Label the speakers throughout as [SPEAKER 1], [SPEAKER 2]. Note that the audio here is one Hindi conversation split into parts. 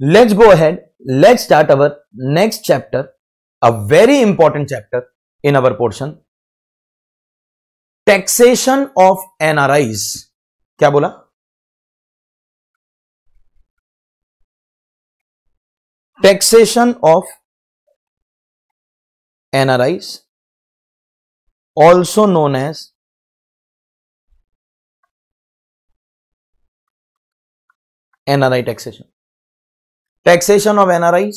[SPEAKER 1] let's go ahead. Let's start our next chapter a very important chapter in our portion. Taxation of nris kya bola? Taxation of nris also known as nri taxation. Taxation of NRI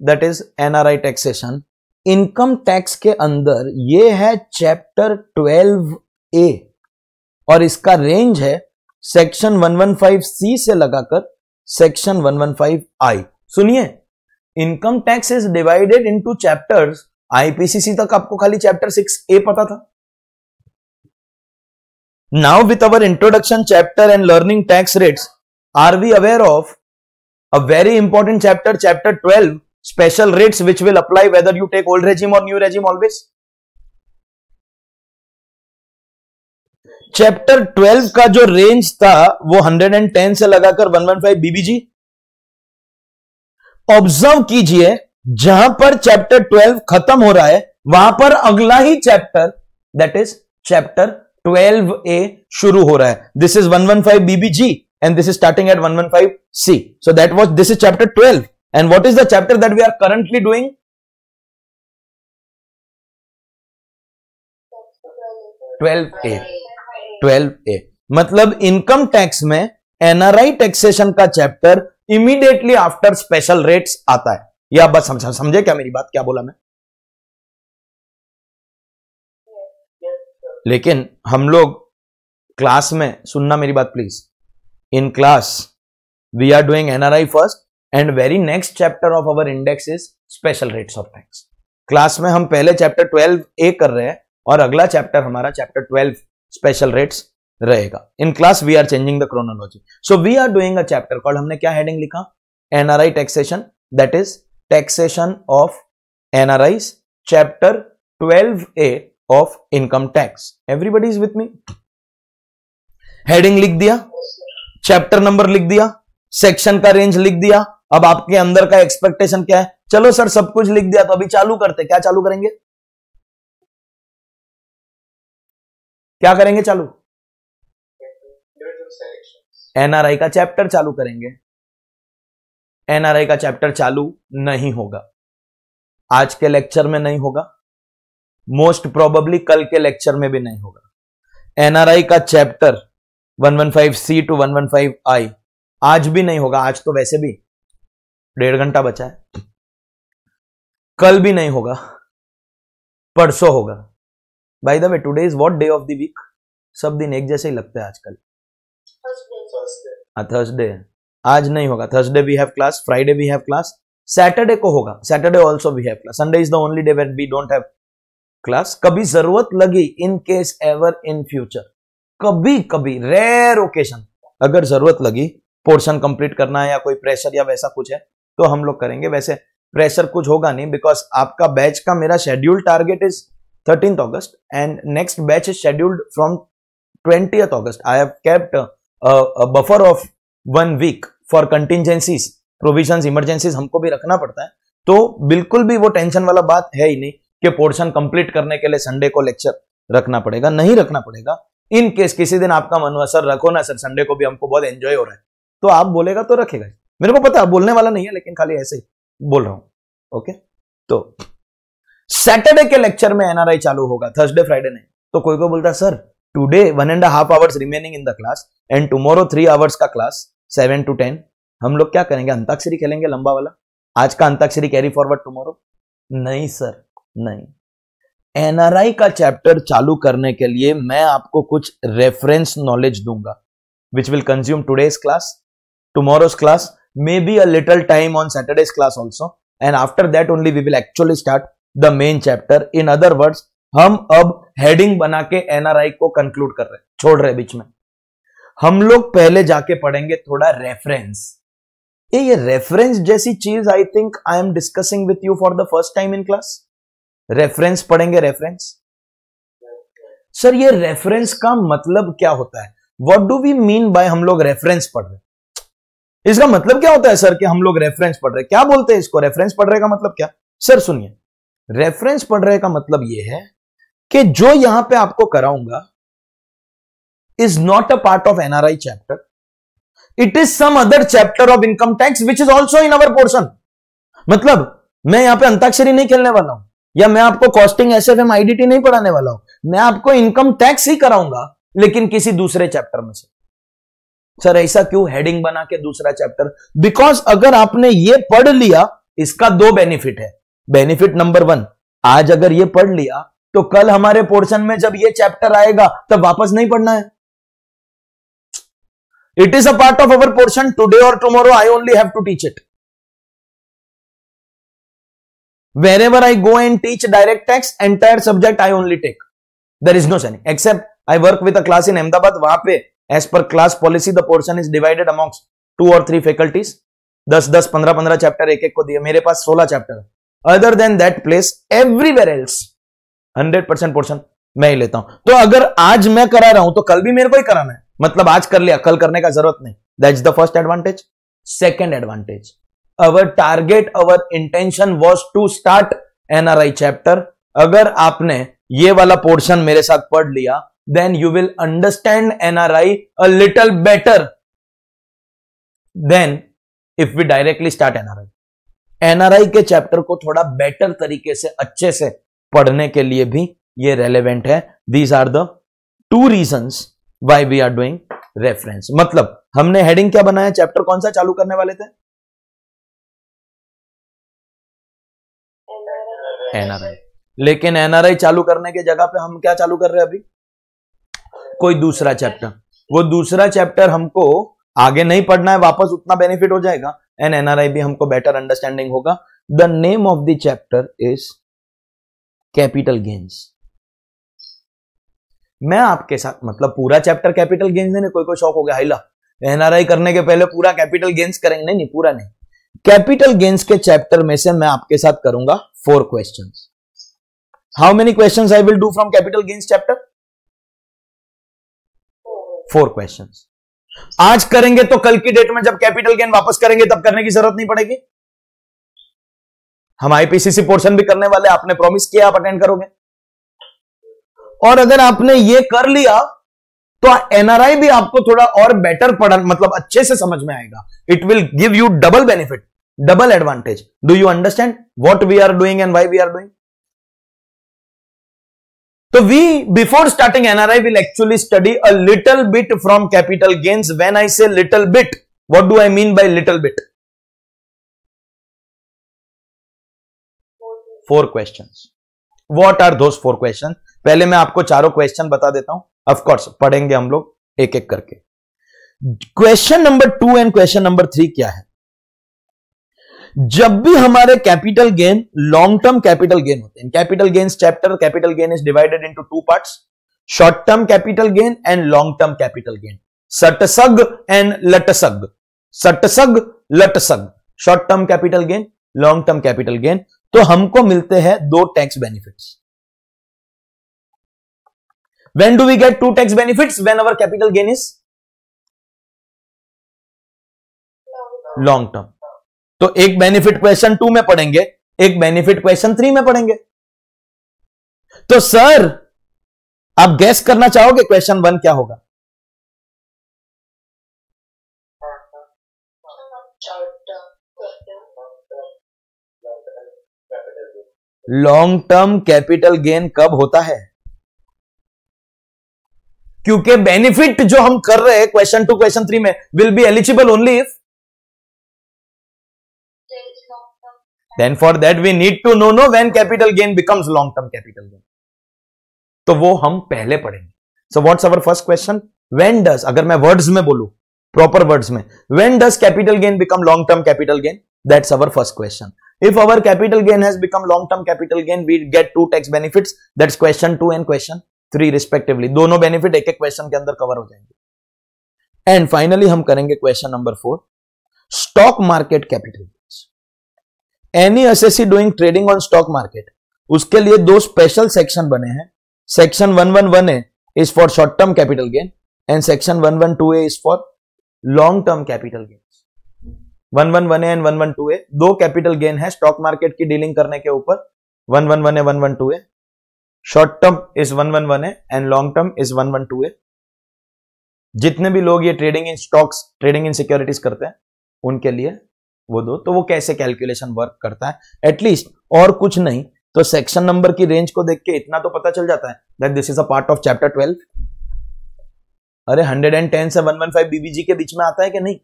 [SPEAKER 1] that is NRI taxation. Income tax के अंदर ये है चैप्टर 12 ए और इसका रेंज है सेक्शन 115 सी से लगाकर सेक्शन 115 आई सुनिए income tax is divided into chapters IPCC तक आपको खाली चैप्टर सिक्स ए पता था। Now with our introduction chapter and learning tax rates are we aware of a very important chapter, chapter 12, special rates which will apply whether you take old regime or new regime always? Chapter 12 का जो रेंज था वो 110 से लगाकर 115 बीबीजी ऑब्ज़र्व कीजिए जहाँ पर चैप्टर 12 खत्म हो रहा है वहाँ पर अगला ही chapter that is chapter 12 A शुरू हो रहा है this is 115 BBG and this is starting at 115C. So that was, this is chapter 12. And what is the chapter that we are currently doing? Twelve A twelve A मतलब इनकम टैक्स में एनआरआई टैक्सेशन का chapter immediately after special rates आता है यह बस समझा समझे क्या मेरी बात क्या बोला मैं लेकिन हम लोग क्लास में सुनना मेरी बात please in class. We are doing nri first and very next chapter of our index is special rates of tax. Class में हम पहले चैप्टर 12 ए कर रहे हैं और अगला चैप्टर हमारा चैप्टर 12 स्पेशल रेट्स रहेगा. In class we are changing the chronology so we are doing a chapter called हमने क्या हेडिंग लिखा? NRI taxation that is taxation of NRI chapter 12 A of income tax everybody is with me heading लिख दिया? चैप्टर नंबर लिख दिया सेक्शन का रेंज लिख दिया। अब आपके अंदर का एक्सपेक्टेशन क्या है? चलो सर सब कुछ लिख दिया तो अभी चालू करते, क्या चालू करेंगे? क्या करेंगे चालू? एनआरआई का चैप्टर चालू करेंगे। एनआरआई का चैप्टर चालू नहीं होगा। आज के लेक्चर में नहीं होगा। मोस्ट प्रोबेबली कल के लेक्चर में भी नहीं होगा। एनआरआई का चैप्टर 115 सी टू 115 आई आज भी नहीं होगा, आज तो वैसे भी डेढ़ घंटा बचा है। कल भी नहीं होगा, परसों होगा। By the way today is what day of the week सब दिन एक जैसे ही लगते हैं आजकल। थर्सडे आज नहीं होगा Thursday we have class Friday we have class Saturday को होगा। Saturday also we have class Sunday is the only day when we don't have class कभी ज़रूरत लगी in case ever in future कभी कभी रेयर ओकेशन अगर ज़रूरत लगी पोर्शन कंप्लीट करना है या कोई प्रेशर या वैसा कुछ है तो हम लोग करेंगे। वैसे प्रेशर कुछ होगा नहीं बिकॉज़ आपका बैच का मेरा schedule target is thirteen August and next batch is scheduled from twenty August I have kept buffer of one week for contingencies provision emergencies हमको भी रखना पड़ता है। तो बिल्कुल भी वो टेंशन वाला बात है ही नहीं कि पोर्शन कंप्लीट करने के लिए संडे को लेक्चर रखना पड़ेगा, नहीं रखना पड़ेगा। इन केस किसी दिन आपका मन हुआ सर रखो ना, सर संडे को भी हमको बहुत एंजॉय हो रहा है। तो आप बोलेगा तो रखेगा मेरे को पता है बोलने वाला नहीं है, लेकिन खाली ऐसे ही बोल रहा हूँ। ओके तो सैटरडे के लेक्चर में एनआरआई चालू होगा थर्सडे फ्राइडे नहीं। तो कोई को बोलता sir today one and half hours remaining in the class and tomorrow three hours का क्लास सेवन टू टेन हम लोग क्या करेंगे? अंताक्षरी खेलेंगे, लंबा वाला? आज का अंताक्षरी कैरी फॉरवर्ड टुमारो नहीं सर नहीं। एनआरआई का चैप्टर चालू करने के लिए मैं आपको कुछ रेफरेंस नॉलेज दूँगा which will consume today's class tomorrow's class may be a little time on Saturday's class also and after that only we will actually start the main chapter in other words हम अब हेडिंग बना के एनआरआई को कंक्लूड कर रहे छोड़ रहे बीच में। हम लोग पहले जाके पढ़ेंगे थोड़ा रेफरेंस ये रेफरेंस जैसी चीज़ I think I am discussing with you for the first time in class reference पढ़ेंगे रेफरेंस सर ये रेफरेंस का मतलब क्या होता है? What do we mean by हम लोग रेफरेंस पढ़ रहे इसका मतलब क्या होता है सर कि हम लोग रेफरेंस पढ़ रहे क्या बोलते हैं इसको? रेफरेंस पढ़ रहे का मतलब क्या? सर सुनिए। रेफरेंस पढ़ रहे का मतलब यह है कि जो यहाँ पे आपको कराऊँगा is not a part of NRI chapter it is some other chapter of income tax which is also in our portion मतलब मैं यहाँ पे अंताक्षरी नहीं खेलने वाला हूँ। या मैं आपको costing S F M IDT नहीं पढ़ाने वाला हूँ, मैं आपको इनकम टैक्स ही कराऊँगा, लेकिन किसी दूसरे चैप्टर में से। सर, ऐसा क्यों हेडिंग बना के दूसरा चैप्टर बिकॉज़ अगर आपने ये पढ़ लिया, इसका दो बेनिफिट है। बेनिफिट नंबर वन आज अगर ये पढ़ लिया तो कल हमारे पोर्शन में जब ये चैप्टर आएगा, तब वापस नहीं पढ़ना है। It is a part of our portion today और tomorrow I only have to teach it where ever I go and teach direct tax entire subject I only take there is no sunny except I work with class in Ahmedabad वहाँ पे as per class policy the portion is divided amongst two और थ्री फैकल्टीज दस दस, पंद्रह पंद्रह चैप्टर एक एक को दिया मेरे पास सोलह chapter other than that place every where else hundred percent portion मैं ही लेता हूँ। तो अगर आज मैं करा रहा हूँ तो कल भी मेरे को ही कराना है। मतलब आज कर लिया, कल करने का ज़रूरत नहीं। That is the first advantage second advantage our target, our intention was to start NRI chapter अगर आपने ये वाला पोर्शन मेरे साथ पढ़ लिया then you will understand NRI a little better than if we directly start NRI NRI के चैप्टर को थोड़ा बेटर तरीके से, अच्छे से पढ़ने के लिए भी ये रेलेवेंट है. These are the two reason why we are doing reference मतलब हमने हेडिंग क्या बनाया? चैप्टर कौन सा चालू करने वाले थे? एनआरआई। लेकिन एनआरआई चालू करने की जगह पे हम क्या चालू कर रहे हैं अभी? कोई दूसरा चैप्टर वो दूसरा चैप्टर हमको आगे नहीं पढ़ना है, वापस उतना बेनिफिट हो जाएगा। एंड एनआरआई भी हमको बेटर अंडरस्टैंडिंग होगा। The name of the chapter is capital gains मैं आपके साथ मतलब पूरा चैप्टर कैपिटल गेन्स नहीं कोई कोई शौक हो गया, हाइला। एनआरआई करने के पहले पूरा कैपिटल गेन्स करेंगे। नहीं नहीं, पूरा नहीं। कैपिटल गेन्स के चैप्टर में से मैं आपके साथ करूँगा four question how many question I will do from capital gains chapter four question आज करेंगे तो कल की डेट में जब कैपिटल गेन वापस करेंगे, तब करने की ज़रूरत नहीं पड़ेगी। हम आईपीसीसी पोर्शन भी करने वाले आपने प्रॉमिस किया, आप अटेंड करोगे। और अगर आपने ये कर लिया तो एनआरआई भी आपको थोड़ा और बेटर पढ़ मतलब अच्छे से समझ में आएगा। It will give you double benefit double advantage do you understand what we are doing and why we are doing तो we before starting NRI will actually study a little bit from capital gains when I say little bit what do I mean by little bit four question what are those four question पहले मैं आपको चारों क्वेश्चन बता देता हूँ। ऑफकोर्स पढ़ेंगे हम लोग एक एक करके। Question number two and question number three क्या है? जब भी हमारे capital gain long term capital gain होते हैं। Capital gains chapter capital gain is divided into two parts short term capital gain and long term capital gain STCG and LTCG STCG LTCG short term capital gain long term capital gain तो हमको मिलते हैं दो tax benefits when do we get two tax benefits? When our capital gain is long term तो एक बेनिफिट क्वेश्चन टू में पढ़ेंगे, एक बेनिफिट क्वेश्चन थ्री में पढ़ेंगे। तो सर आप गैस करना चाहोगे क्वेश्चन वन क्या होगा? लॉन्ग टर्म कैपिटल गेन कब होता है? क्योंकि बेनिफिट जो हम कर रहे हैं क्वेश्चन टू क्वेश्चन थ्री में will be eligible only if then for that we need to know know when capital gain becomes long term capital gain तो वो हम पहले पढ़ेंगे। So what's our first question when does अगर मैं वर्ड्स में बोलू प्रॉपर वर्ड्स में when does capital gain become long term capital gain that's our first question if our capital gain has become long term capital gain, we get two tax benefits. That's question 2 and question three respectively दोनों बेनिफिट एक एक क्वेश्चन के अंदर कवर हो जाएँगे। एंड फाइनली हम करेंगे question number four stock market capital any SSC doing trading on stock market उसके लिए दो स्पेशल सेक्शन बने हैं। Section one one one A is for short term capital gain and section one one two A is for long term capital gain one one one A and one one two A दो कैपिटल गेन है स्टॉक मार्केट की डीलिंग करने के ऊपर। One one one A one one two A short term is one one one A and long term is one one two A जितने भी लोग ये trading in stocks trading in securities करते हैं, उनके लिए वो दो तो वो कैसे कैलकुलेशन वर्क करता है? एटलीस्ट और कुछ नहीं तो सेक्शन नंबर की रेंज को देख के इतना तो पता चल जाता है that this is a part of chapter twelve अरे हंड्रेड एंड टेन से वन वन फाइव बीबीजी के बीच में आता है कि नहीं?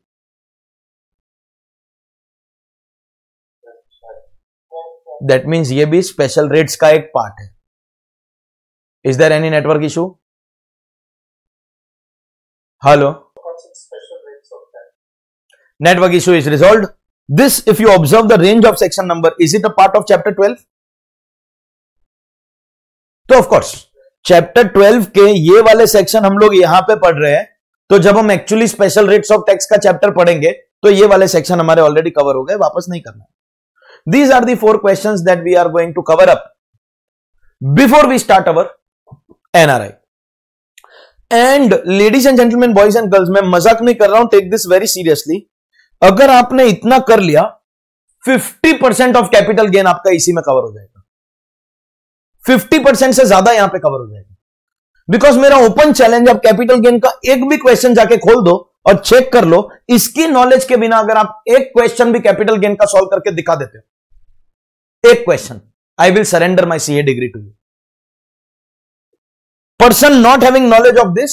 [SPEAKER 1] दैट मीन्स ये भी स्पेशल रेट्स का एक पार्ट है। Is there any network issue hello network issue is resolved. This, if you observe the range of section number, is it a part of chapter 12 तो ऑफ़ कोर्स चैप्टर 12 के ये वाले सेक्शन हम लोग यहाँ पे पढ़ रहे हैं। तो जब हम actually special rates of tax का चैप्टर पढ़ेंगे तो ये वाले सेक्शन हमारे ऑलरेडी कवर हो गए, वापस नहीं करना these are the four question that we are going to cover up before we start our NRI and ladies and gentleman boys and girls मैं मज़ाक नहीं कर रहा हूँ टेक दिस वेरी सीरियसली अगर आपने इतना कर लिया 50 परसेंट ऑफ़ कैपिटल गेन आपका इसी में कवर हो जाएगा। 50 परसेंट से ज़्यादा यहाँ पे कवर हो जाएगा। बिकॉज़ मेरा ओपन चैलेंज आप कैपिटल गेन का एक भी क्वेश्चन जाके खोल दो और चेक कर लो, इसकी नॉलेज के बिना अगर आप एक क्वेश्चन भी कैपिटल गेन का सॉल्व करके दिखा देते हो। एक question I will surrender my C A degree to you person not having knowledge of this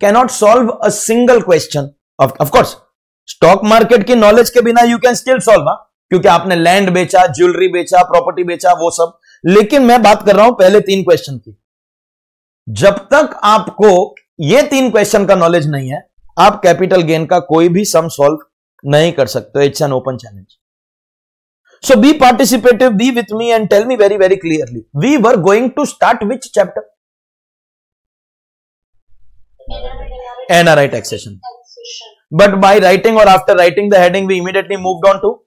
[SPEAKER 1] cannot solve a single question of course stock market की नॉलेज के बिना यू कैन स्टिल सॉल्व क्योंकि आपने लैंड बेचा ज्वेलरी बेचा प्रॉपर्टी बेचा, वो सब। लेकिन मैं बात कर रहा हूँ पहले तीन क्वेश्चन की। जब तक आपको ये तीन क्वेश्चन का नॉलेज नहीं है, आप कैपिटल गेन का कोई भी सम सॉल्व नहीं कर सकते it's an open challenge so be participative be with me and tell me very very clearly we were going to start which chapter NRI taxation. But by writing or after writing the heading, we immediately moved on to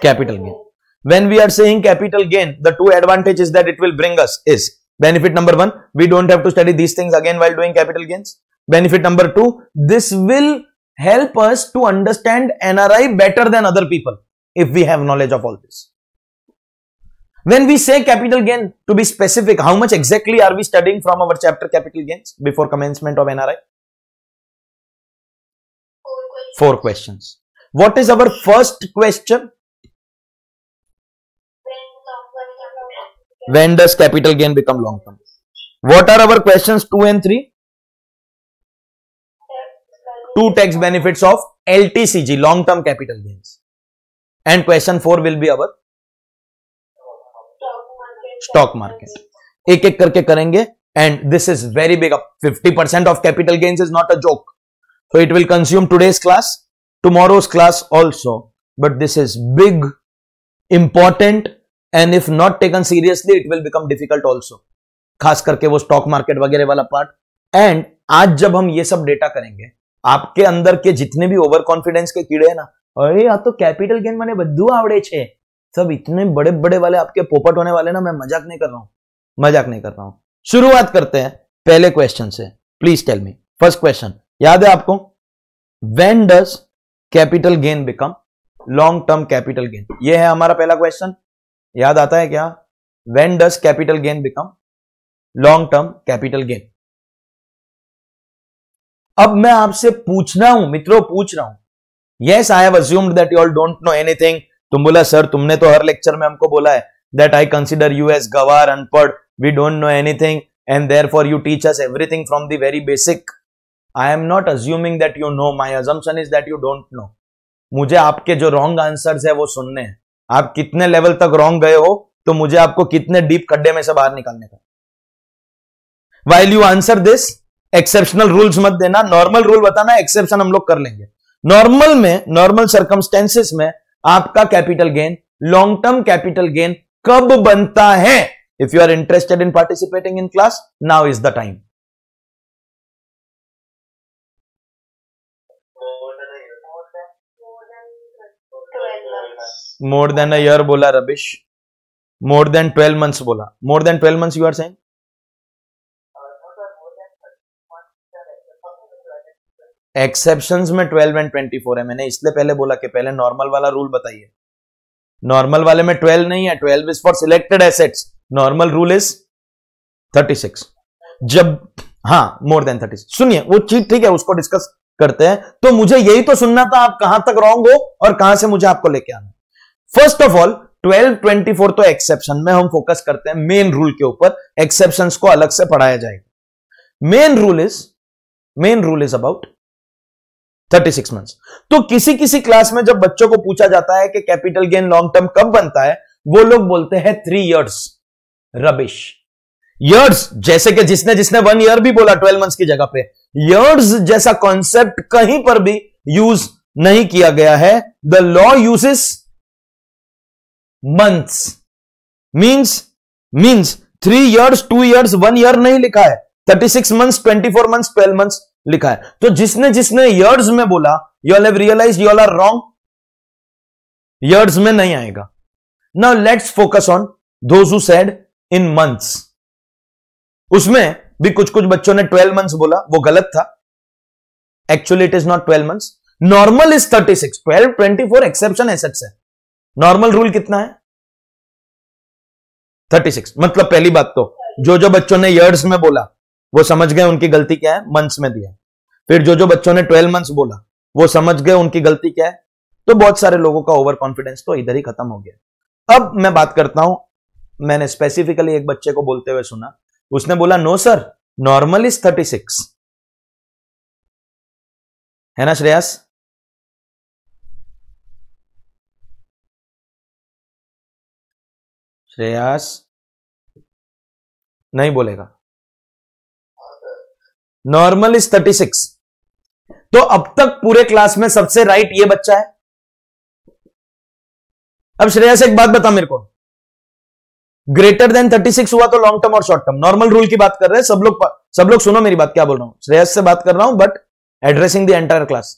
[SPEAKER 1] capital gain. When we are saying capital gain, the two advantages that it will bring us is benefit number one, we don't have to study these things again while doing capital gains. Benefit number two, this will help us to understand NRI better than other people if we have knowledge of all this. When we say capital gain, to be specific, how much exactly are we studying from our chapter capital gains before commencement of NRI? Four questions. What is our first question? When does capital gain become long term? What are our questions 2 and 3? Two tax benefits of LTCG, long term capital gains. And question 4 will be our stock market एक एक करके करेंगे and this is very big fifty percent of capital gains is not a joke so it will consume today's class tomorrow's class also but this is big important and if not taken seriously it will become difficult also खास करके वो स्टॉक मार्केट वगैरह वाला पार्ट एंड आज जब हम ये सब डेटा करेंगे, आपके अंदर के जितने भी ओवर कॉन्फिडेंस के कीड़े हैं ना, अरे आ तो कैपिटल गेन मैंने બધું आवड़े सब इतने बड़े बड़े वाले आपके पोपट होने वाले ना, मैं मज़ाक नहीं कर रहा हूँ। मज़ाक नहीं कर रहा हूँ। शुरुआत करते हैं पहले क्वेश्चन से। Please tell me first question याद है आपको? When does capital gain become long term capital gain ये है हमारा पहला क्वेश्चन याद आता है क्या? When does capital gain become long term capital gain अब मैं आपसे पूछना हूँ, मित्रों, पूछ रहा हूँ। Yes I have assumed that you all don't know anything तुम बोला, सर, तुमने तो हर लेक्चर में हमको बोला है that I consider you as गवार अनपढ़ we don't know anything and therefore you teach us everything from the very basic I am not assuming that you know my assumption is that you don't know मुझे आपके जो रॉन्ग आंसर्स है वो सुनने हैं। आप कितने लेवल तक रॉन्ग गए हो तो मुझे आपको कितने डीप खड्डे में से बाहर निकालने का। While you answer this exceptional rules मत देना। नॉर्मल रूल बताना एक्सेप्शन हम लोग कर लेंगे। नॉर्मल में नॉर्मल सर्कमस्टेंसेस में आपका capital gain long term capital gain कब बनता है? If you are interested in participating in class now is the time more than a year बोला, rubbish. More than twelve months बोला. More than twelve months you are saying exception में ट्वेल्व एंड ट्वेंटी फोर है। मैंने इसलिए पहले बोला कि पहले नॉर्मल वाला रूल बताइए। नॉर्मल वाले में ट्वेल्व नहीं है twelve is for selected assets normal rule is thirty six जब हाँ मोर देन थर्टी सुनिए, वो चीज़ ठीक है, उसको डिस्कस करते हैं। तो मुझे यही तो सुनना था, आप कहाँ तक रॉन्ग हो और कहाँ से मुझे आपको लेके आना फ़र्स्ट ऑफ़ ऑल 12 24 तो एक्सेप्शन में हम फोकस करते हैं मेन रूल के ऊपर। एक्सेप्शंस को अलग से पढ़ाया जाएगा। Main rule is main rule is about 36 months तो किसी किसी क्लास में जब बच्चों को पूछा जाता है कि कैपिटल गेन लॉन्ग टर्म कब बनता है, वो लोग बोलते हैं थ्री इयर्स रबिश ईयर्स जैसे कि जिसने जिसने वन ईयर भी बोला ट्वेल्व मंथ्स की जगह पे. ईयर्स जैसा कॉन्सेप्ट कहीं पर भी यूज़ नहीं किया गया है. The law uses months means means three years two years one year नहीं लिखा है. Thirty six months twenty four months twelve months लिखा है। तो जिसने जिसने ईयर्स में बोला you all have realise you all are wrong years में नहीं आएगा। Now let's focus on those said in months उसमें भी कुछ कुछ बच्चों ने ट्वेल्व मंथ्स बोला, वो गलत था। Actually it is not twelve months normal is thirty six twelve twenty four exception assets है। नॉर्मल रूल कितना है? थर्टी सिक्स मतलब पहली बात तो जो जो बच्चों ने ईयर्स में बोला, वो समझ गए उनकी गलती क्या है? मंथ्स में दिया फिर जो जो बच्चों ने ट्वेल्व मंथ्स बोला, वो समझ गए उनकी गलती क्या है। तो बहुत सारे लोगों का ओवर कॉन्फिडेंस तो इधर ही खत्म हो गया। अब मैं बात करता हूँ, मैंने स्पेसिफिकली एक बच्चे को बोलते हुए सुना। उसने बोला no sir normal is thirty six है ना, श्रेयस? श्रेयस? नहीं बोलेगा। नॉर्मल इज़ थर्टी सिक्स तो अब तक पूरे क्लास में सबसे राइट ये बच्चा है। अब श्रेयस एक बात बता मेरे को। ग्रेटर देन 36 हुआ तो लॉन्ग टर्म और शॉर्ट टर्म नॉर्मल रूल की बात कर रहे हैं, सब लोग सब लोग सुनो मेरी बात, क्या बोल रहा हूँ? श्रेयस से बात कर रहा हूँ but addressing the entire class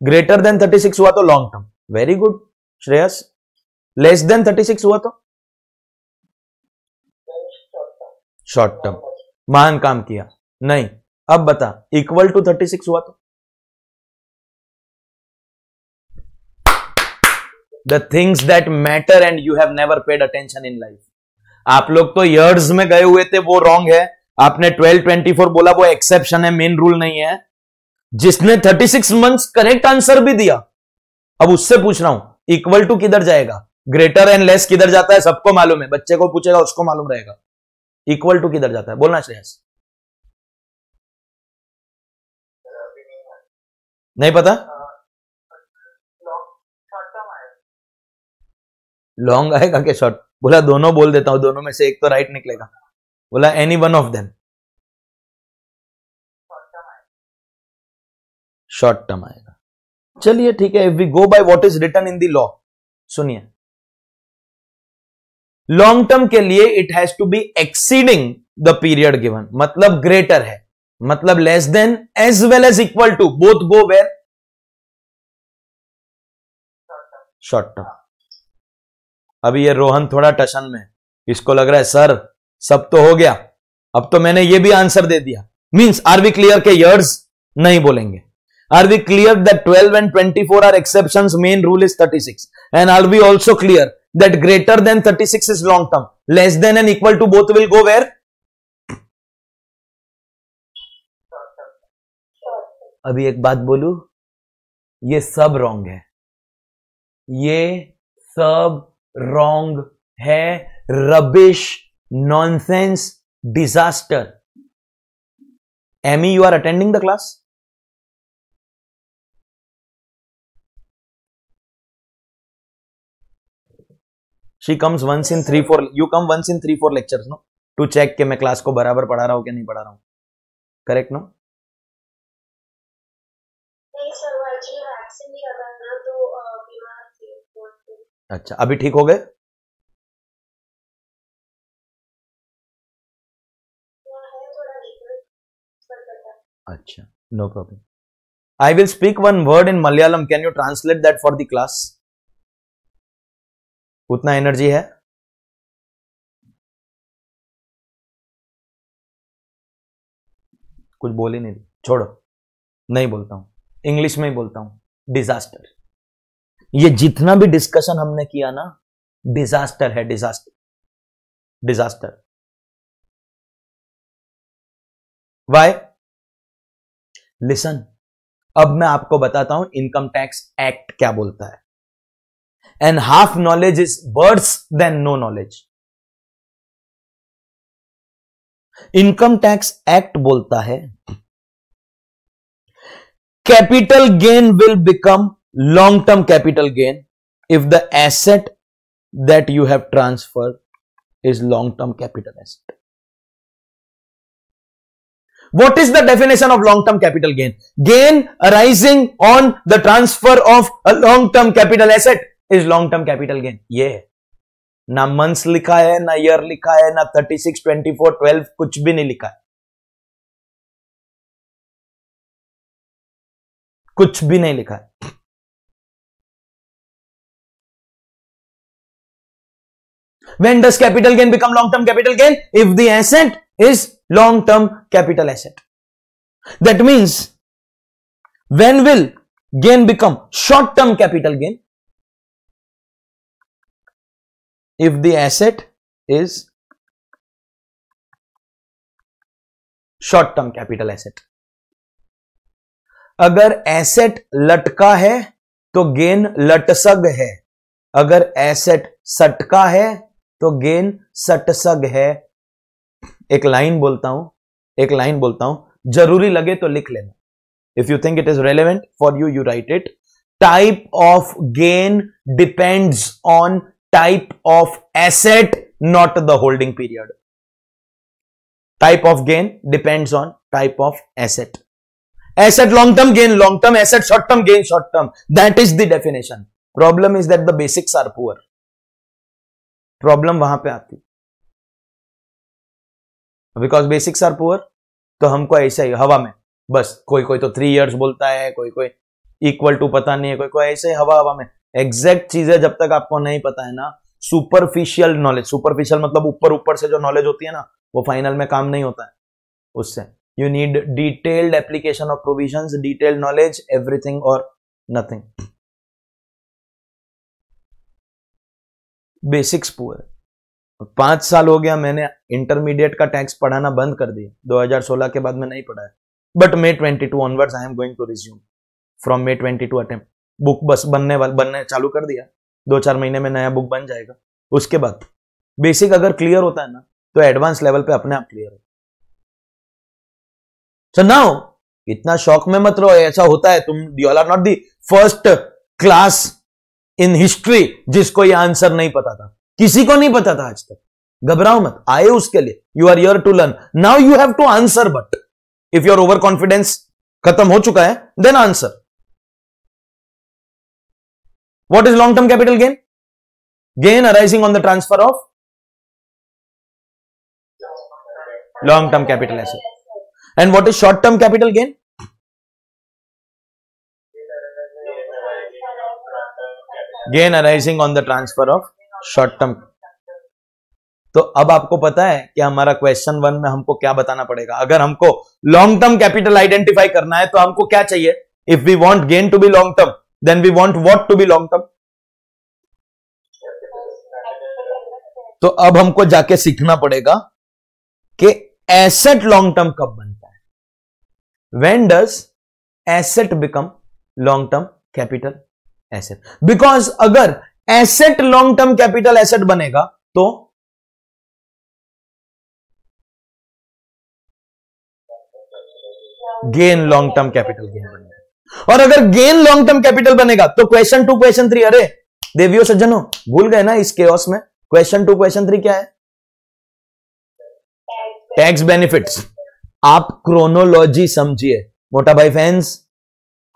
[SPEAKER 1] greater than 36 हुआ तो long term very good Shreyas less than 36 हुआ तो? शॉर्ट टर्म महान काम किया। नहीं। अब बता इक्वल टू 36 हुआ तो? The things that matter and you have never paid attention in life आप लोग तो ईयर्स में गए हुए थे, वो रॉन्ग है। आपने ट्वेल्व ट्वेंटी फोर बोला, वो एक्सेप्शन है मेन रूल नहीं है। जिसने thirty six months correct answer भी दिया, अब उससे पूछ रहा हूँ इक्वल टू किधर जाएगा? ग्रेटर एंड लेस किधर जाता है, सबको मालूम है। बच्चे को पूछेगा, उसको मालूम रहेगा। इक्वल टू किधर जाता है? बोलना श्रेयस। नहीं पता? लॉन्ग आएगा। क्या? शॉर्ट बोला दोनों बोल देता हूँ दोनों में से एक तो राइट निकलेगा। बोला any one of them short term आएगा। चलिए ठीक है if we go by what is written in the law सुनिए। लॉन्ग टर्म के लिए it has to be exceeding the period given मतलब ग्रेटर है। मतलब less than as well as equal to both go where short term अभी ये रोहन थोड़ा टशन में इसको लग रहा है, सर, सब तो हो गया। अब तो मैंने ये भी आंसर दे दिया। मींस आर वी क्लियर के यर्स नहीं बोलेंगे। Are we clear that 12 and 24 are exceptions main rule is 36 and are we also clear that greater than 36 is long term less than and equal to both will go where अभी एक बात बोलू, ये सब रॉन्ग है। ये सब रॉन्ग है rubbish nonsense disaster Amy you are attending the class she comes once in three four you come once in three four lecture no to check के मैं क्लास को बराबर पढ़ा रहा हूँ क्या नहीं पढ़ा रहा हूँ। करेक्ट नो अच्छा अभी ठीक हो गए? अच्छा no problem I will speak one word in Malayalam can you translate that for the class उतना एनर्जी है? कुछ बोल ही नहीं छोड़ो, नहीं बोलता हूँ। इंग्लिश में ही बोलता हूँ। डिजास्टर ये जितना भी डिस्कशन हमने किया ना डिजास्टर है डिजास्टर डिजास्टर वाई लिसन अब मैं आपको बताता हूँ इनकम टैक्स एक्ट क्या बोलता है. And half knowledge is worse than no knowledge income tax act बोलता है capital gain will become long term capital gain if the asset that you have transfer is long term capital asset what is the definition of long term capital gain gain arising on the transfer of a long term capital asset is long term capital gain ये ना मंथ्स लिखा है ना ईयर लिखा है ना thirty six twenty four twelve कुछ भी नहीं लिखा है कुछ भी नहीं लिखा है when does capital gain become long term capital gain if the asset is long term capital asset that means when will gain become short term capital gain if the asset is short term capital asset अगर एसेट लटका है तो गेन लटसग है अगर एसेट सटका है तो गेन सटसग है। एक लाइन बोलता हूँ, एक लाइन बोलता हूँ, ज़रूरी लगे तो लिख लेना। If you think it is relevant for you you write it type of gain depends on type of asset not the holding period type of gain depends on type of asset asset long term gain long term asset short term gain short term that is the definition problem is that the basics are poor Problem वहाँ पे आती। बिकॉज़ बेसिक्स आर पुअर तो हमको ऐसा ही, हवा में, बस कोई कोई तो थ्री इयर्स बोलता है कोई कोई इक्वल टू पता नहीं है कोई कोई ऐसे ही हवा हवा में। एग्जैक्ट चीज़ें जब तक आपको नहीं पता है ना सुपरफिशियल नॉलेज सुपरफिशियल मतलब ऊपर ऊपर से जो नॉलेज होती है ना, वो फाइनल में काम नहीं होता है। उससे। You need detailed application of provision detailed knowledge everything और नथिंग बेसिक्स पुअर पाँच साल हो गया मैंने इंटरमीडिएट का टैक्स पढ़ाना बंद कर दिया। 2016 के बाद में नहीं पढ़ाया। But May 22 onwards I am going to resume from May 22 attempt book बस बनने वाले, बनने चालू कर दिया। दो चार महीने में नया बुक बन जाएगा। उसके बाद बेसिक अगर क्लियर होता है ना तो एडवांस लेवल पे अपने आप क्लियर हो। सो नाउ इतना शौक में मत रहो, ऐसा होता है, तुम you are not the first class in history जिसको यह आंसर नहीं पता था। किसी को नहीं पता था आज तक। घबराओ मत, आए उसके लिए। You are your to learn now you have to answer but if your over confidence खत्म हो चुका है then answer what is long term capital gain gain arising on the transfer of long term capital asset and what is short term capital gain Gain arising on the transfer of short term तो अब आपको पता है कि हमारा क्वेश्चन वन में हमको क्या बताना पड़ेगा। अगर हमको लॉन्ग टर्म कैपिटल आइडेंटिफाई करना है तो हमको क्या चाहिए? If we want gain to be long term then we want what to be long term तो अब हमको जाके सीखना पड़ेगा कि एसेट लॉन्ग टर्म कब बनता है। When does asset become long term capital asset because अगर asset long term capital asset बनेगा तो gain long term capital gain बनेगा। और अगर गेन लॉन्ग टर्म कैपिटल बनेगा तो क्वेश्चन टू क्वेश्चन थ्री अरे, देवियो, सज्जनों, भूल गए ना इस केओस में? क्वेश्चन टू क्वेश्चन थ्री क्या है? टैक्स बेनिफिट्स आप क्रोनोलॉजी समझिए। मोटा भाई फैंस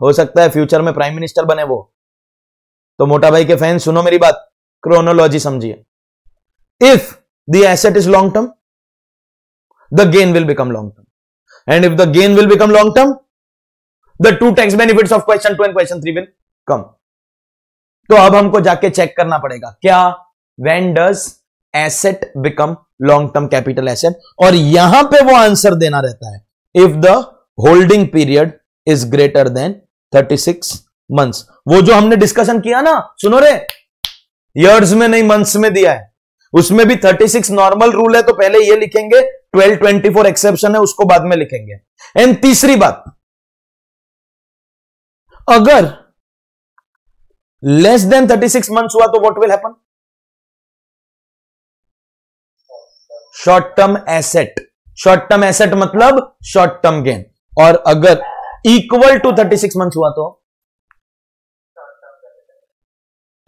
[SPEAKER 1] हो सकता है फ्यूचर में प्राइम मिनिस्टर बने वो। तो मोटा भाई के फ़ैन सुनो मेरी बात क्रोनोलॉजी समझिए। If the asset is long term the gain will become long term and if the gain will become long term the two tax benefits of question two and question three will come तो अब हमको जाके चेक करना पड़ेगा, क्या when does asset become long term capital asset और यहाँ पे वो आंसर देना रहता है। If the holding period is greater than 36 months वो जो हमने डिस्कशन किया ना, सुनो रे ईयर्स में नहीं मंथ्स में दिया है। उसमें भी 36 नॉर्मल रूल है तो पहले ये लिखेंगे 1224 एक्सेप्शन है, उसको बाद में लिखेंगे। एंड तीसरी बात, अगर लेस देन 36 मंथ्स हुआ तो what will happen short term asset short term asset मतलब शॉर्ट टर्म गेन और अगर इक्वल टू 36 मंथ्स हुआ तो?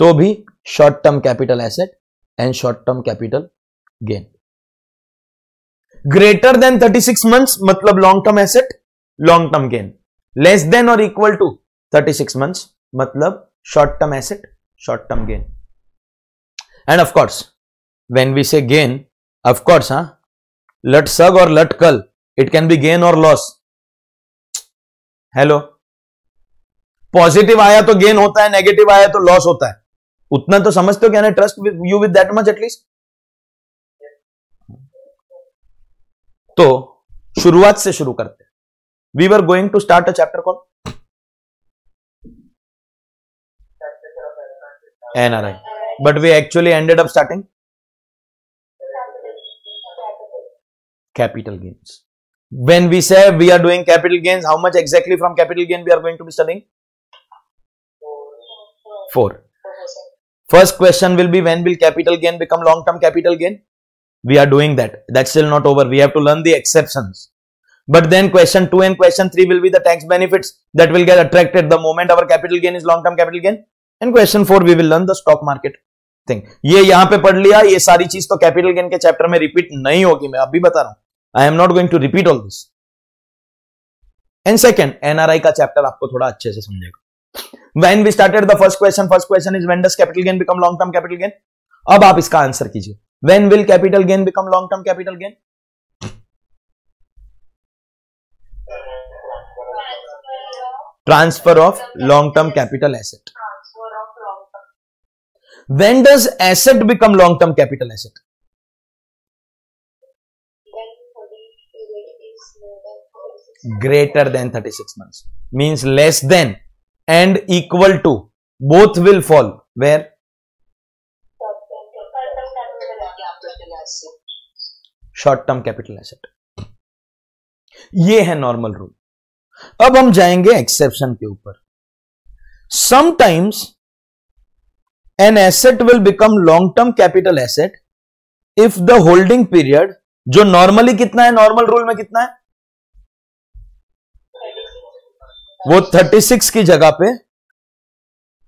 [SPEAKER 1] तो भी short term capital asset and short term capital gain greater than 36 months मतलब long term asset long term gain less than और इक्वल टू 36 मंथ्स मतलब short term asset short term gain and when we say gain, of course, huh lut sug or lut kal it can be gain or loss. Hello positive आया तो गेन होता है नेगेटिव आया तो लॉस होता है. उतना तो समझते हो क्या trust you with that much at least तो शुरुआत से शुरू करते we were going to start a chapter call I but we actually ended up starting capital gains when we say we are doing capital gains how much exactly from capital gain we are going to be studying four First question will be when will capital gain become long term capital gain? We are doing that. That's still not over. We have to learn the exceptions. But then question 2 and question 3 will be the tax benefits that will get attracted the moment our capital gain is long term capital gain. And question four we will learn the stock market thing ये यहाँ पे पढ़ लिया ये सारी चीज़ तो कैपिटल गेन के चैप्टर में रिपीट नहीं होगी मैं अभी बता रहा हूँ I am not going to repeat all this and second NRI का चैप्टर आपको थोड़ा अच्छे से समझेगा when we started the first question first question is when does capital gain become long term capital gain अब आप इसका आंसर कीजिए। When will capital gain become long term capital gain transfer of long term capital asset When does asset become long-term capital asset? Greater than 36 months. Means less than. And equal to both will fall where short term capital asset ये है नॉर्मल रूल अब हम जाएँगे एक्सेप्शन के ऊपर. Sometimes an asset will become long term capital asset if the holding period जो नॉर्मली कितना है नॉर्मल रूल में कितना है? वो 36 की जगह पे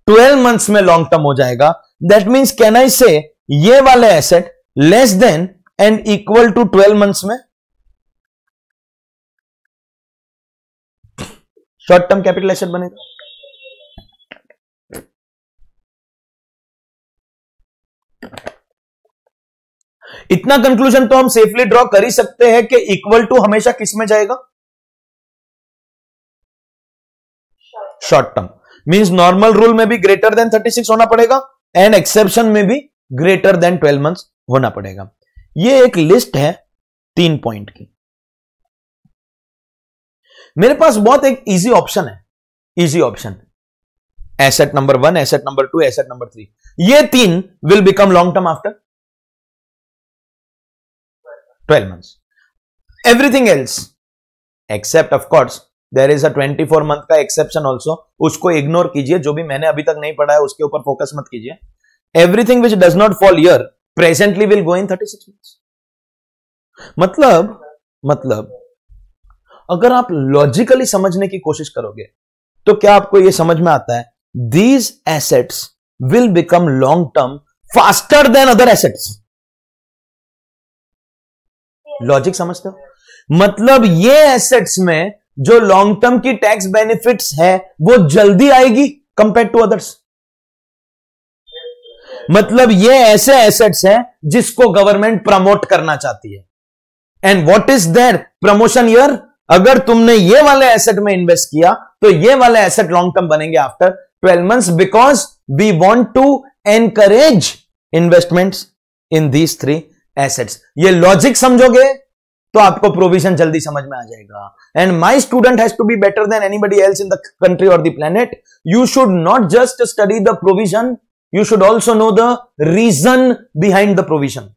[SPEAKER 1] 12 मंथ्स में लॉन्ग टर्म हो जाएगा। That means can I say ये वाले asset less than and equal to 12 months में? शॉर्ट टर्म कैपिटल एसेट बनेगा। इतना कंक्लूजन तो हम सेफली ड्रॉ कर ही सकते हैं कि इक्वल टू हमेशा किसमें जाएगा? Short term means normal rule में भी ग्रेटर देन 36 होना पड़ेगा एंड एक्सेप्शन में भी ग्रेटर देन 12 मंथ्स होना पड़ेगा। ये एक लिस्ट है तीन पॉइंट की। मेरे पास बहुत एक इजी ऑप्शन है। Easy option asset number one asset number two asset number three ये तीन will become long term after 12 months. Everything else except of course there is a 24 month का एक्सेप्शन ऑल्सो उसको इग्नोर कीजिए, जो भी मैंने अभी तक नहीं पढ़ा है, उसके ऊपर फोकस मत कीजिए। Everything which does not fall here presently will go in 36 months मतलब मतलब अगर आप लॉजिकली समझने की कोशिश करोगे तो क्या आपको यह समझ में आता है? These assets will become long term faster than other assets logic समझते हो? मतलब ये एसेट्स में जो लॉन्ग टर्म की टैक्स बेनिफिट्स है, वो जल्दी आएगी कंपेयर टू अदर्स मतलब ये ऐसे एसेट्स हैं जिसको गवर्नमेंट प्रमोट करना चाहती है. And what is their promotion here अगर तुमने ये वाले एसेट में इन्वेस्ट किया तो ये वाले एसेट लॉन्ग टर्म बनेंगे after twelve months because we want to encourage investments in these three assets ये लॉजिक समझोगे? तो आपको प्रोविज़न जल्दी समझ में आ जाएगा। And my student has to be better than anybody else in the country और the planet you should not just study the provision you should also know the reason behind the provision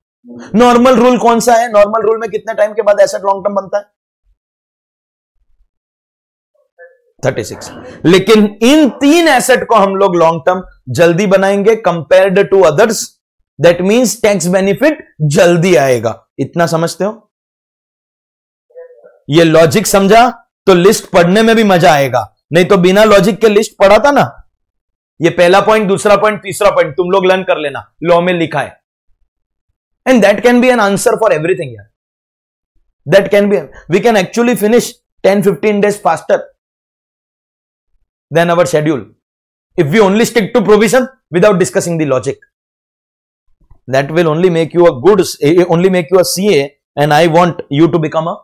[SPEAKER 1] normal rule कौन सा है? नॉर्मल रूल में कितने टाइम के बाद एसेट लॉन्ग टर्म बनता है? 36 लेकिन इन तीन एसेट को हम लोग लॉन्ग टर्म जल्दी बनाएँगे compared to others that means tax benefit जल्दी आएगा। इतना समझते हो? ये लॉजिक समझा तो लिस्ट पढ़ने में भी मज़ा आएगा। नहीं तो बिना लॉजिक के लिस्ट पढ़ा था ना? ये पहला पॉइंट दूसरा पॉइंट तीसरा पॉइंट तुम लोग लर्न कर लेना। लॉ में लिखा है। And that can be an answer for everything यार। That can be we can actually finish 10 15 days faster than our schedule if you only stick to provision without discussing the logic that will only make you a good only make you a C and I want you to become a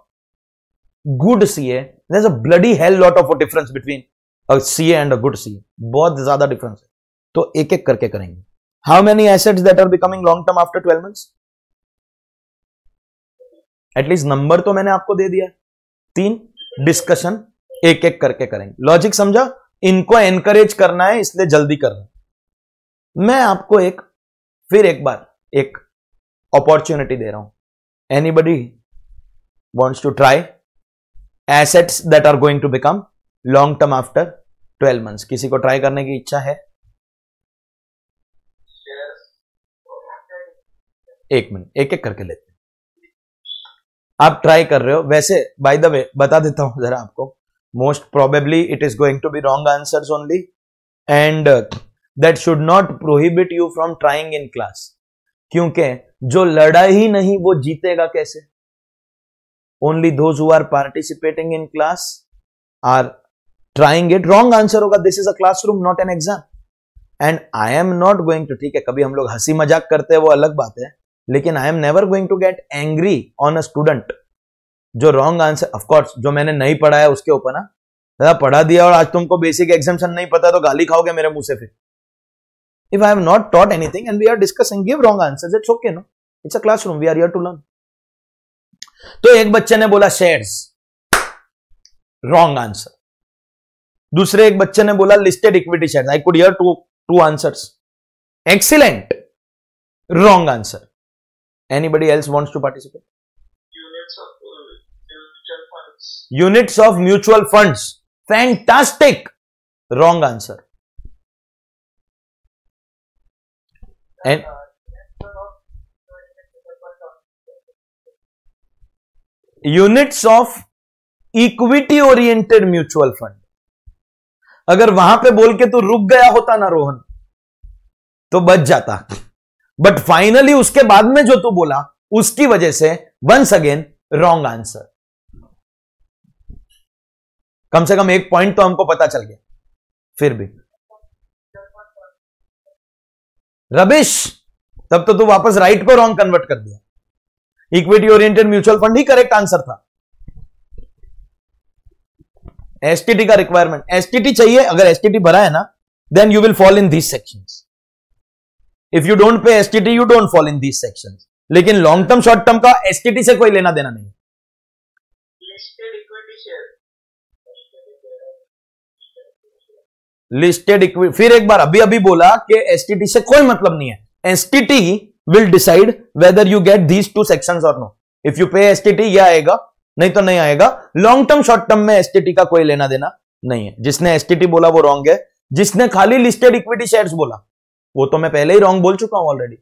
[SPEAKER 1] there's a bloody hell lot of a difference between a ca and a good ca बहुत ज़्यादा डिफरेंस है। तो एक एक करके करेंगे। How many assets that are becoming long term after 12 months at least number तो मैंने आपको दे दिया। तीन डिस्कशन एक एक करके करेंगे। लॉजिक समझा? इनको एनकरेज करना है, इसलिए जल्दी करना मैं आपको एक, फिर एक बार, एक अपॉर्चुनिटी दे रहा हूँ। Anybody wants to try assets that are going to become long term after twelve months किसी को ट्राई करने की इच्छा है? एक मिनट, एक एक करके लेते आप ट्राई कर रहे हो। वैसे बाय द वे बता देता हूँ जरा आपको। Most probably it is going to be wrong answers only and that should not prohibit you from trying in class क्योंकि जो लड़ा ही नहीं, वो जीतेगा कैसे? Only those who are participating in class are trying it wrong answer होगा this is a classroom not an exam and I am not going to ठीक है, कभी हम लोग हँसी मज़ाक करते हैं, वो अलग बात है, लेकिन I am never going to get angry on a student जो रॉन्ग आंसर ऑफकोर्स जो मैंने नहीं पढ़ा है, उसके ऊपर ना, दादा पढ़ा दिया और आज तुमको बेसिक एग्जामेशन नहीं पता तो गाली खाओगे मेरे मुँह से फिर। If I have not taught anything and we are discussing give wrong answer it's okay no it's a classroom we are here to learn तो एक बच्चे ने बोला शेयर रॉन्ग आंसर दूसरे एक बच्चे ने बोला listed equity share I could to to answer excellent wrong answer anybody else wants to participate units of mutual fund fantastic wrong answer and units of equity oriented mutual fund अगर वहाँ पे बोल के तो रुक गया होता ना रोहन तो बच जाता। बट फाइनली उसके बाद में जो तू बोला, उसकी वजह से वंस अगेन रॉन्ग आंसर कम से कम एक पॉइंट तो हमको पता चल गया। फिर भी। रबिश तब तो तू वापस राइट को रॉन्ग कन्वर्ट कर दिया। इक्विटी ओरिएंटेड म्यूचुअल फंड ही करेक्ट आंसर था। एसटीटी का रिक्वायरमेंट एसटीटी चाहिए अगर एसटीटी भरा है ना then you will fall in these section if you don't pay STT you don't fall in these section लेकिन लॉन्ग टर्म शॉर्ट टर्म का एसटीटी से कोई लेना देना नहीं। लिस्टेड इक्विटी फिर एक बार अभी अभी बोला कि एसटीटी से कोई मतलब नहीं है। STT will decide whether you get these two section और no if you pay STT यह आएगा नहीं तो नहीं आएगा। लॉन्ग टर्म शॉर्ट टर्म में एसटीटी का कोई लेना देना नहीं है। जिसने एसटीटी बोला वो रॉन्ग है। जिसने खाली लिस्टेड इक्विटी शेयर्स बोला वो तो मैं पहले ही रॉन्ग बोल चुका हूँ already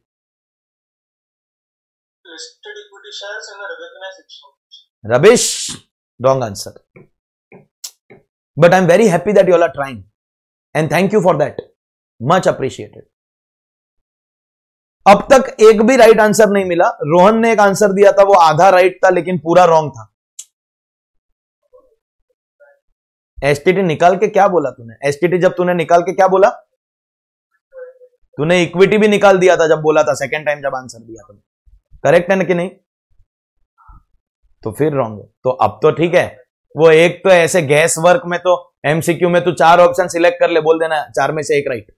[SPEAKER 1] rubbish wrong answer but I am very happy that you are trying and thank you for that much appreciated अब तक एक भी राइट आंसर नहीं मिला। रोहन ने एक आंसर दिया था, वो आधा राइट था, लेकिन पूरा रॉन्ग था। एसटीटी निकाल के क्या बोला तूने? एसटीटी जब तूने निकाल के क्या बोला? तूने इक्विटी भी निकाल दिया था जब बोला था सेकेंड टाइम जब आंसर दिया था। करेक्ट है ना कि नहीं? तो फिर रॉन्ग तो अब तो ठीक है। वो एक तो ऐसे गैस वर्क में तो एमसीक्यू में तू चार ऑप्शन सिलेक्ट कर ले, बोल देना, चार में से एक राइट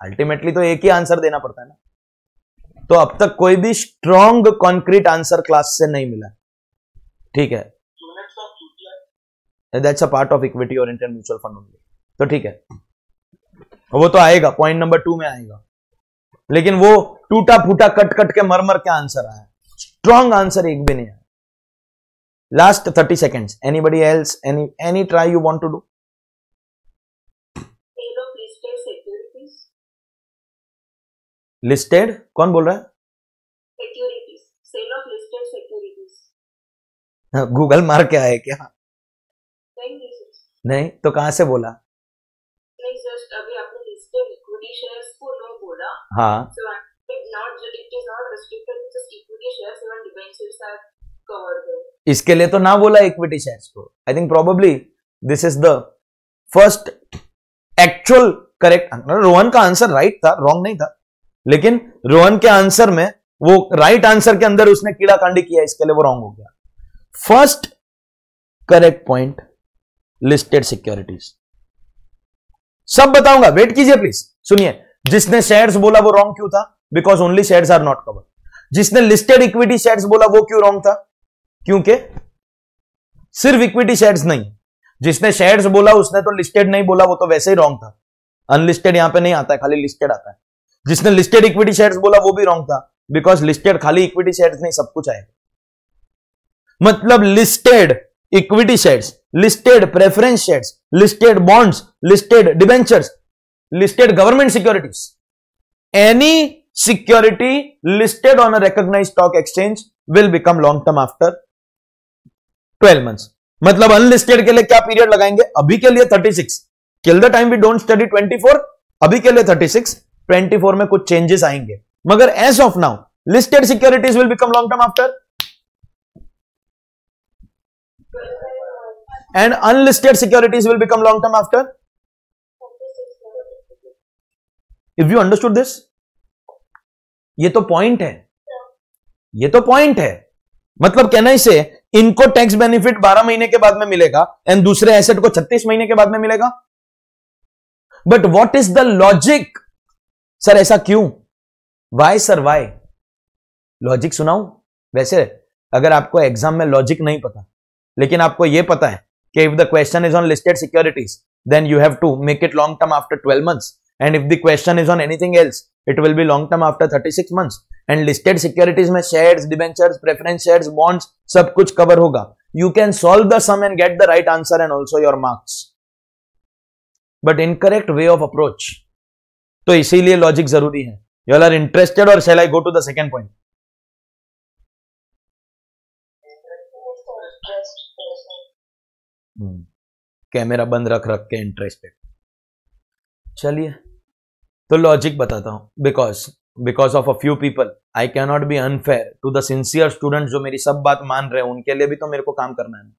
[SPEAKER 1] अल्टीमेटली तो एक ही आंसर देना पड़ता है ना। तो अब तक कोई भी स्ट्रॉन्ग कॉन्क्रीट आंसर क्लास से नहीं मिला। ठीक है. That's a part of equity oriented mutual fund only तो ठीक है। वो तो आएगा पॉइंट नंबर टू में आएगा। लेकिन वो टूटा फूटा कट कट के मरमर मर के आंसर आया। स्ट्रॉन्ग आंसर एक भी नहीं आया। Last thirty seconds anybody else any any try you want to do
[SPEAKER 2] sale of listed securities,
[SPEAKER 1] listed कौन बोल रहा है? गूगल हाँ, मार के आए क्या?
[SPEAKER 2] नहीं, नहीं
[SPEAKER 1] तो कहाँ से बोला? इसके लिए तो ना बोला इक्विटी शेयर्स को। I think probably this is the first actual correct Rohan का आंसर राइट था रॉन्ग नहीं था। लेकिन रोहन के आंसर में, वो राइट आंसर के अंदर उसने कीड़ा कांडी किया, इसके लिए वो रॉन्ग हो गया। First correct point listed securities सब बताऊँगा वेट कीजिए प्लीज़ सुनिए, जिसने शेयर्स बोला वो रॉन्ग क्यों था? Because only shares are not cover जिसने लिस्टेड इक्विटी शेयर्स बोला वो क्यों रॉन्ग था? क्योंकि सिर्फ़ इक्विटी शेयर्स नहीं। जिसने शेयर्स बोला, उसने तो लिस्टेड नहीं बोला, वो तो वैसे ही रॉन्ग था। अनलिस्टेड यहाँ पे नहीं आता है, खाली लिस्टेड आता है। जिसने लिस्टेड इक्विटी शेयर्स बोला, वो भी रॉन्ग था। बिकॉज़ लिस्टेड खाली इक्विटी शेयर्स नहीं, सब कुछ आएगा। मतलब listed equity shares listed preference shares listed bonds listed debentures listed government securities, any security listed on a recognized stock exchange will become long term after 12 months. मतलब अनलिस्टेड के लिए क्या पीरियड लगाएँगे? अभी के लिए 36 till the time we don't study 24 अभी के लिए 36 24 में कुछ चेंजेस आएँगे। मगर as of now listed securities will become long term after and unlisted securities will become long term after if you understood this ये तो पॉइंट है। ये तो पॉइंट है। मतलब कहना इसे, इनको टैक्स बेनिफिट 12 महीने के बाद में मिलेगा एंड दूसरे एसेट को 36 महीने के बाद में मिलेगा? But what is the logic sir, ऐसा क्यों? वाय सर वाय लॉजिक सुनाऊ? वैसे, अगर आपको एग्ज़ाम में लॉजिक नहीं पता, लेकिन आपको यह पता है कि if the question is on listed securities then you have to make it long term after twelve months and if the question is on anything else it will be long term after thirty six months and listed securities में share debenture preference share bonds सब कुछ कवर होगा. You can solve the sum and get the right answer and also your marks but incorrect way of approach तो इसीलिए लॉजिक ज़रूरी है। All are interested or shall I go to the second point? Camera बंद रख रख के इंटरेस्टेड चलिए तो लॉजिक बताता हूँ। Because because of a few people I cannot be unfair to the sincere student जो मेरी सब बात मान रहे हैं, उनके लिए भी तो मेरे को काम करना है।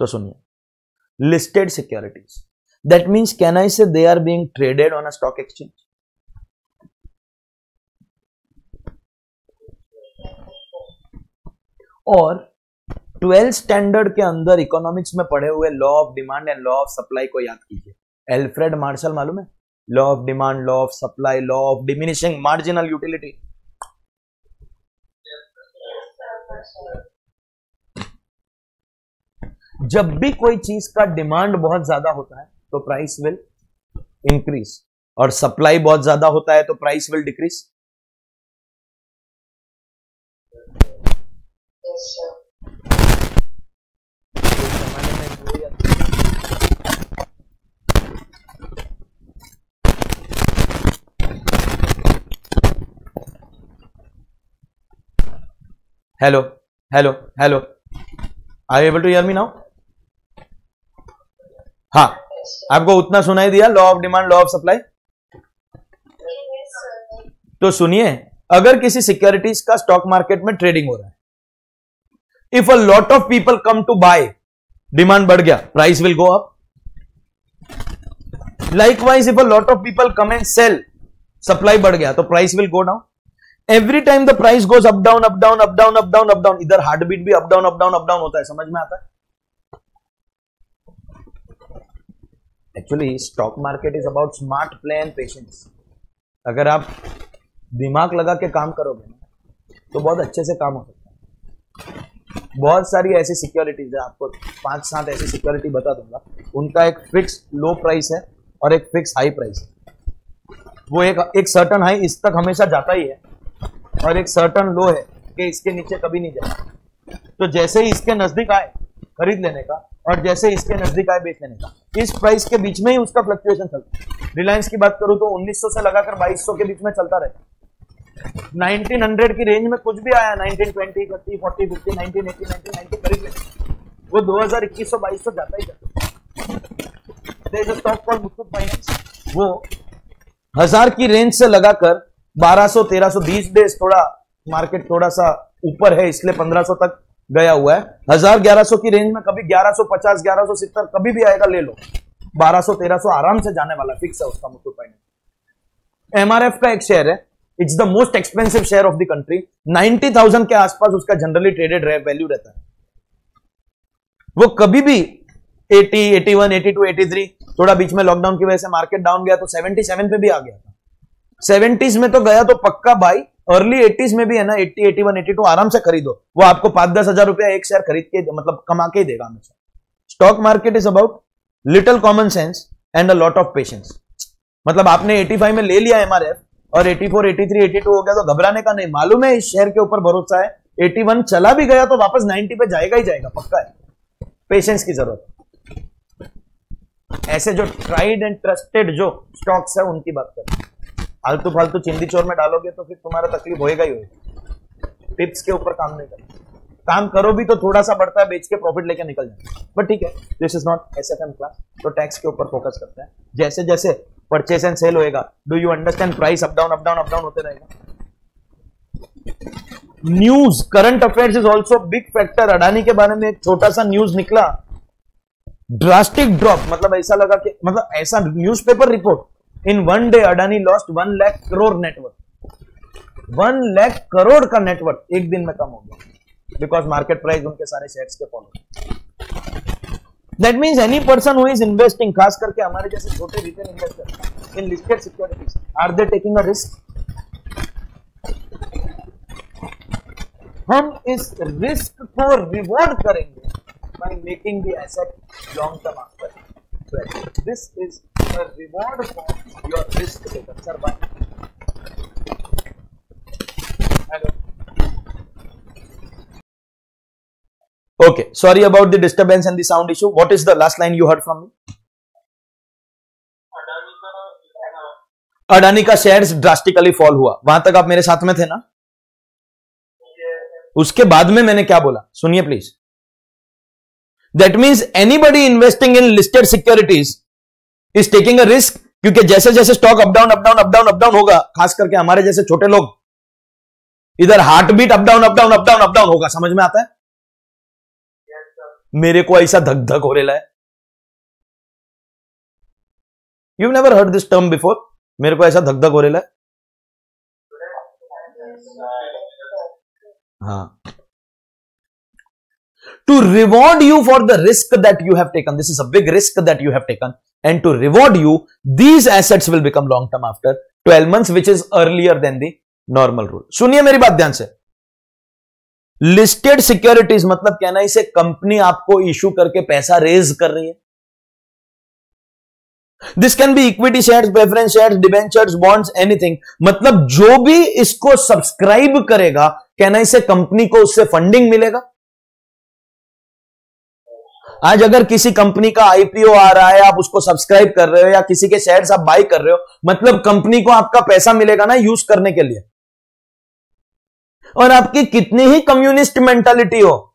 [SPEAKER 1] तो सुनिए। Listed securities that means can I say they are being traded on a stock exchange और ट्वेल्थ स्टैंडर्ड के अंदर इकोनॉमिक्स में पढ़े हुए law of demand and law of supply को याद कीजिए। एल्फ्रेड मार्शल मालूम है? Law of demand law of supply law of diminishing marginal utility जब भी कोई चीज़ का डिमांड बहुत ज़्यादा होता है तो प्राइस विल इंक्रीज और सप्लाई बहुत ज़्यादा होता है तो price will decrease
[SPEAKER 2] Yes, sir.
[SPEAKER 1] Hello hello hello I able to hear me now हाँ आपको उतना सुनाई दिया? Law of demand law
[SPEAKER 2] of supply
[SPEAKER 1] तो सुनिए अगर किसी सिक्योरिटीज का स्टॉक मार्केट में ट्रेडिंग हो रहा है if a lot of people come to buy demand बढ़ गया price will go up likewise if a lot of people come and sell supply बढ़ गया तो price will go down every time the price goes up down up down up down up down up down इधर हार्ट बीट भी up down up down up down होता है, समझ में आता है? Actually stock market is about smart play and patience अगर आप दिमाग लगा के काम करोगे तो बहुत अच्छे से काम हो सकता है। बहुत सारी ऐसी सिक्योरिटीज है, आपको पाँच सात ऐसी सिक्योरिटी बता दूँगा। उनका एक फिक्स लो प्राइस है और एक फिक्स हाई प्राइस है। वो एक एक सर्टन हाई इस तक हमेशा जाता ही है और एक सर्टन लो है कि इसके नीचे कभी नहीं जाता। तो जैसे ही इसके नज़दीक आए खरीद लेने का और जैसे इसके नज़दीक आए बेच लेने का, इस प्राइस के बीच में ही उसका फ्लक्चुएशन चलता है। रिलायंस की बात करूँ तो 1900 से लगाकर 2200 के बीच में चलता रहता है 1900 की रेंज में कुछ भी आया 1920 30 40 50 1980 1990 खरीद लेने वो 2021 2200 जाता ही जाता स्टॉक फाइनेंस वो हज़ार की रेंज से लगाकर 1200 1300 बीस डेज़ थोड़ा मार्केट थोड़ा सा ऊपर है, इसलिए 1500 तक गया हुआ है। हज़ार ग्यारह सौ की रेंज में कभी ग्यारह सौ पचास, ग्यारह सौ सितर कभी भी आएगा, ले लो। बारह सौ, तेरह आराम से जाने वाला फिक्स है उसका मुथूट फाइनेंस एमआरएफ का एक शेयर है। It's the most expensive share of the country ninety thousand के आसपास उसका जनरली ट्रेडेड वैल्यू रहता है। वो कभी भी 80, 81, 82, 83 थोड़ा बीच में लॉकडाउन की वजह से मार्केट डाउन गया तो 77 पे भी आ गया था। 70s में तो गया तो पक्का भाई अर्ली एटीज में भी है ना eighty eighty one eighty two आराम से खरीदो। वो आपको पाँच दस हज़ार रुपया एक शेयर खरीद के मतलब कमा के ही देगा हमेशा। Stock market is about little common sense and a lot of patience मतलब आपने 85 में ले लिया एमआरएफ और 84, 83, 82 हो गया तो घबराने का नहीं। मालूम है इस शेयर के ऊपर भरोसा है। 81 चला भी गया तो वापस 90 पे जाएगा ही जाएगा पक्का है। पेशेंस की ज़रूरत। ऐसे जो ट्राइड एंड ट्रस्टेड जो स्टॉक्स है उनकी बात करें। फालतू फालतू चिंदी चोर में डालोगे तो फिर तुम्हारा तकलीफ़ होएगा ही होएगा। टिप्स के ऊपर काम नहीं करना। काम करो भी तो थोड़ा सा बढ़ता है बेच के प्रॉफिट लेके निकल जाए बट ठीक है this is not S F M class तो टैक्स के ऊपर फोकस करते हैं। जैसे जैसे परचेस एंड सेल होएगा। Do you understand price up down up down up down होते रहेगा। News current affairs is also big factor Adani के बारे में एक छोटा सा न्यूज़ निकला। ड्रास्टिक ड्रॉप मतलब ऐसा लगा कि मतलब ऐसा newspaper report in one day Adani lost one lakh crore network one lakh crore का नेटवर्क एक दिन में कम हो गया। बिकॉज़ मार्केट प्राइस उनके सारे शेयर्स के follow that means any person who is investing खास करके हमारे जैसे छोटे retail investor in listed securities are they taking a risk हम इस रिस्क को रिवॉर्ड करेंगे by making the asset long term after this is a reward for your risk taken. Sir, bye. Hello. Okay, sorry about the disturbance and the sound issue. What is the last line you heard from me? Adani का शेयर्स ड्रास्टिकली फॉल हुआ। वहाँ तक आप मेरे साथ में थे ना? उसके बाद में मैंने क्या बोला? सुनिए please that means anybody investing in listed securities is taking a risk क्योंकि जैसे जैसे stock up down up down up down up down होगा खास करके हमारे जैसे छोटे लोग। इधर heart beat up down up down up down up down होगा समझ में आता है? मेरे को ऐसा धक धक हो रहा है। You never heard this term before मेरे को ऐसा धक धक हो रहा है। हाँ। To reward you for the risk that you have taken this is a big risk that you have taken and to reward you these assets will become long term after twelve months which is earlier than the normal rule सुनिए मेरी बात ध्यान से। लिस्टेड सिक्योरिटीज मतलब कहना इसे कंपनी आपको इश्यू करके पैसा रेज कर रही है। This can be equity shares preference shares debentures bonds anything मतलब जो भी इसको सब्सक्राइब करेगा कहना इसे कंपनी को उससे फंडिंग मिलेगा। आज अगर किसी कंपनी का आईपीओ आ रहा है, आप उसको सब्सक्राइब कर रहे हो या किसी के शेयर्स आप बाई कर रहे हो मतलब कंपनी को आपका पैसा मिलेगा ना यूज़ करने के लिए। और आपकी कितनी ही कम्युनिस्ट मेंटालिटी हो।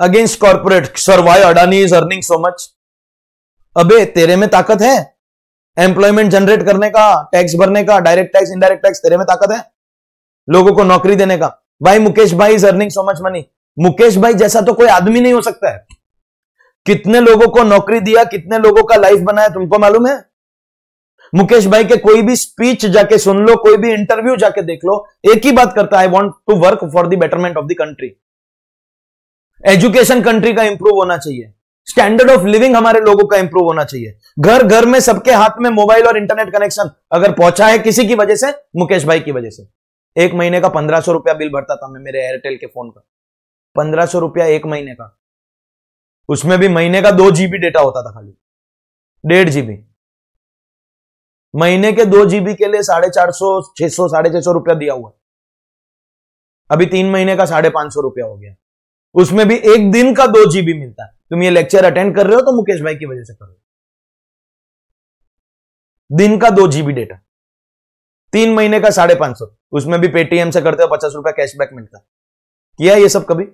[SPEAKER 1] Against corporate sir why Adani is earning so much अबे, तेरे में ताकत है? एम्प्लॉयमेंट जनरेट करने का टैक्स भरने का डायरेक्ट टैक्स इनडायरेक्ट टैक्स तेरे में ताकत है? लोगों को नौकरी देने का। भाई, Mukesh bhai is earning so much money Mukesh bhai जैसा तो कोई आदमी नहीं हो सकता है। कितने लोगों को नौकरी दिया, कितने लोगों का लाइफ बनाया, तुमको मालूम है? मुकेश भाई के कोई भी स्पीच जाके सुन लो, कोई भी इंटरव्यू जाके देख लो, एक ही बात करता है I want to work for the betterment of the country education country का इंप्रूव होना चाहिए. स्टैंडर्ड ऑफ़ लिविंग हमारे लोगों का इंप्रूव होना चाहिए. घर घर में सबके हाथ में मोबाइल और इंटरनेट कनेक्शन अगर पहुँचा है किसी की वजह से, मुकेश भाई की वजह से. एक महीने का पंद्रह सौ रुपया बिल भरता था मैं मेरे एयरटेल के फ़ोन का. पंद्रह सौ रुपया एक महीने का. उसमें भी महीने का दो जीबी डेटा होता था खाली. डेढ़ जीबी महीने के दो जीबी के लिए साढ़े चार सौ, छह सौ, साढ़े छह सौ रुपया दिया हुआ अभी तीन महीने का साढ़े पाँच सौ रुपया हो गया। उसमें भी एक दिन का दो जीबी मिलता है। तुम ये लेक्चर अटेंड कर रहे हो तो मुकेश भाई की वजह से कर रहे हो। दिन का दो जीबी डेटा तीन महीने का साढ़े पाँच सौ। उसमें भी पेटीएम से करते हो, पचास रुपया कैशबैक मिलता किया ये सब कभी?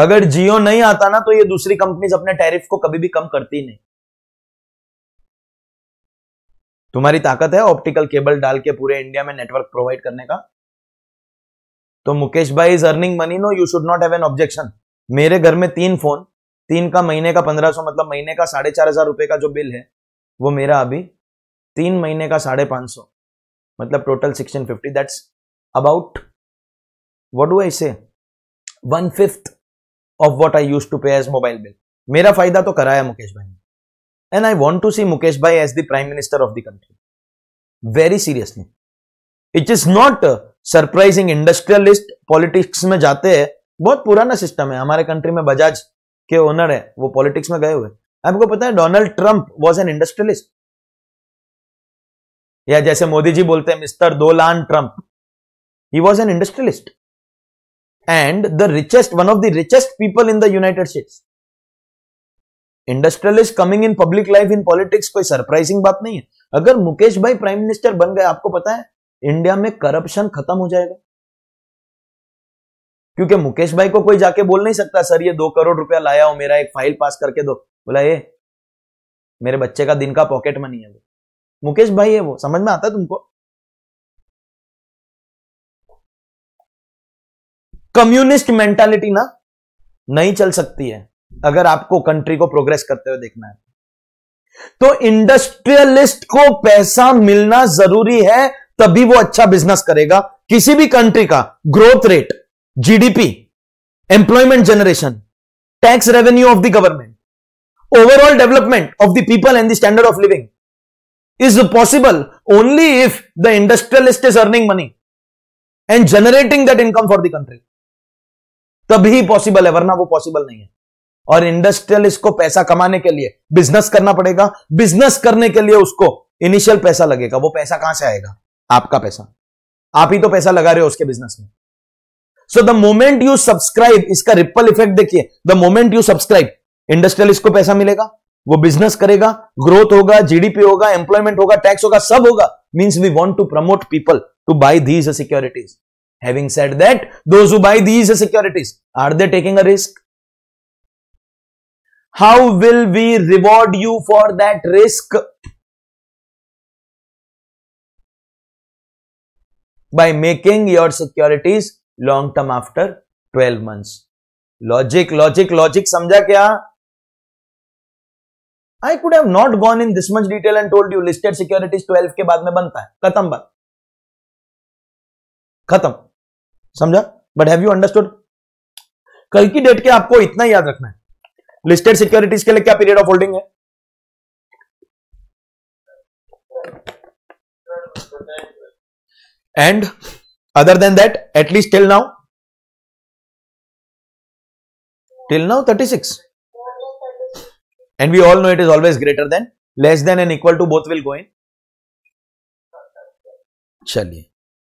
[SPEAKER 1] अगर जियो नहीं आता ना तो ये दूसरी कंपनीज़ अपने टैरिफ को कभी भी कम करती नहीं। तुम्हारी ताकत है ऑप्टिकल केबल डाल के पूरे इंडिया में नेटवर्क प्रोवाइड करने का? तो Mukesh bhai is earning money no you should not have an objection मेरे घर में तीन फ़ोन तीन का महीने का पंद्रह सौ मतलब महीने का साढ़े चार हज़ार रुपए का जो बिल है, वो मेरा अभी तीन महीने का साढ़े पाँच सौ मतलब total sixteen fifty that's about what do I say one fifth of what I use to pay as mobile bill मेरा फ़ायदा तो कराया मुकेश भाई ने। And I want to see Mukesh bhai as the prime minister of the country very seriously it is not surprising industrialist politics में जाते हैं। बहुत पुराना सिस्टम है। हमारे कंट्री में बजाज के ओनर है। वो पॉलिटिक्स में गए हुए आपको पता है Donald Trump was an industrialist या जैसे मोदी जी बोलते हैं mister Donald Trump he was an industrialist and the richest, one of the richest people in the United States. Industrialist coming in public life in politics कोई सरप्राइजिंग बात नहीं है। अगर मुकेश भाई प्राइम मिनिस्टर बन गए आपको पता है इंडिया में करप्शन खत्म हो जाएगा। क्योंकि मुकेश भाई को कोई जाके बोल नहीं सकता सर ये दो करोड़ रुपया लाया हो मेरा एक फ़ाइल पास करके दो। बोला ये मेरे बच्चे का दिन का पॉकेट मनी है वो। मुकेश भाई है वो समझ में आता है तुमको? कम्युनिस्ट मेंटालिटी ना नहीं चल सकती है, अगर आपको कंट्री को प्रोग्रेस करते हुए देखना है। तो इंडस्ट्रियलिस्ट को पैसा मिलना ज़रूरी है, तभी वो अच्छा बिज़नेस करेगा। किसी भी कंट्री का growth rate GDP employment generation tax revenue of the government overall development of the people and the standard of living is possible only if the industrialist is earning money and generating that income for the country तभी पॉसिबल है, वरना वो पॉसिबल नहीं है। और इंडस्ट्रियलिस्ट को पैसा कमाने के लिए बिज़नेस करना पड़ेगा। बिज़नेस करने के लिए उसको इनिशियल पैसा लगेगा। वो पैसा कहाँ से आएगा? आपका पैसा। आप ही तो पैसा लगा रहे हो उसके बिज़नेस में। So the moment you subscribe इसका रिपल इफ़ेक्ट देखिए। The moment you subscribe industrialist को पैसा मिलेगा। वो बिज़नेस करेगा। ग्रोथ होगा जीडीपी होगा एम्प्लॉयमेंट होगा टैक्स होगा, सब होगा। Means we want to promote people to buy these securities Having said that, those who buy these securities, are they taking a risk? How will we reward you for that risk? By making your securities long term after 12 months. Logic, logic, logic समझा क्या? I could have not gone in this much detail and told you listed securities 12 के बाद में बनता है खत्म बात खत्म समझा? बट हैव यू अंडरस्टूड कल की डेट के आपको इतना याद रखना है। लिस्टेड सिक्योरिटीज के लिए क्या पीरियड ऑफ़ होल्डिंग है? And other than that at least till now till now 36 and we all know it is always greater than, less than and equal to both will go in. चलिए।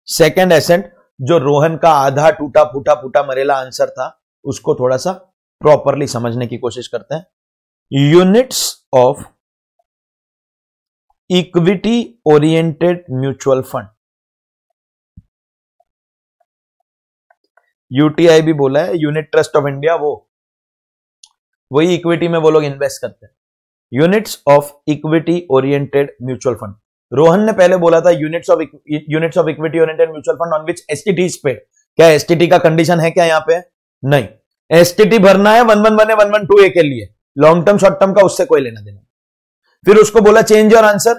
[SPEAKER 1] सेकंड एसेंट जो रोहन का आधा टूटा फूटा फूटा मरेला आंसर था, उसको थोड़ा सा प्रॉपरली समझने की कोशिश करते हैं। Units of equity oriented mutual fund UTI भी बोला है यूनिट ट्रस्ट ऑफ़ इंडिया वो, वही इक्विटी में वो लोग इन्वेस्ट करते हैं। Units of equity oriented mutual fund Rohan ने पहले बोला था units of units of equity oriented mutual fund on which STT is paid क्या एसटीटी का कंडीशन है क्या यहाँ पे? नहीं. एसटीटी भरना है one one one one one two A के लिए. लॉन्ग टर्म शॉर्ट टर्म का उससे कोई लेना देना फिर उसको बोला चेंज योर आंसर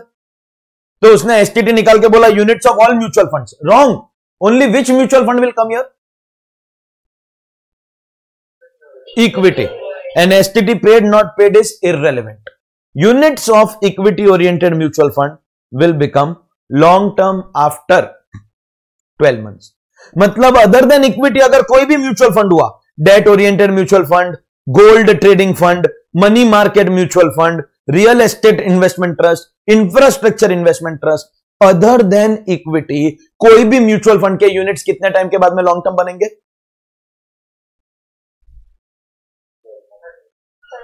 [SPEAKER 1] तो उसने एसटीटी निकाल के बोला units of all mutual funds wrong only which mutual fund will come your equity. And STT paid not paid is irrelevant. Units of equity oriented mutual fund will become long term after twelve months मतलब अदर देन इक्विटी अगर कोई भी म्यूचुअल फंड हुआ debt oriented mutual fund gold trading fund money market mutual fund real estate investment trust infrastructure investment trust other than equity कोई भी म्यूचुअल फंड के यूनिट्स कितने टाइम के बाद में लॉन्ग टर्म बनेंगे?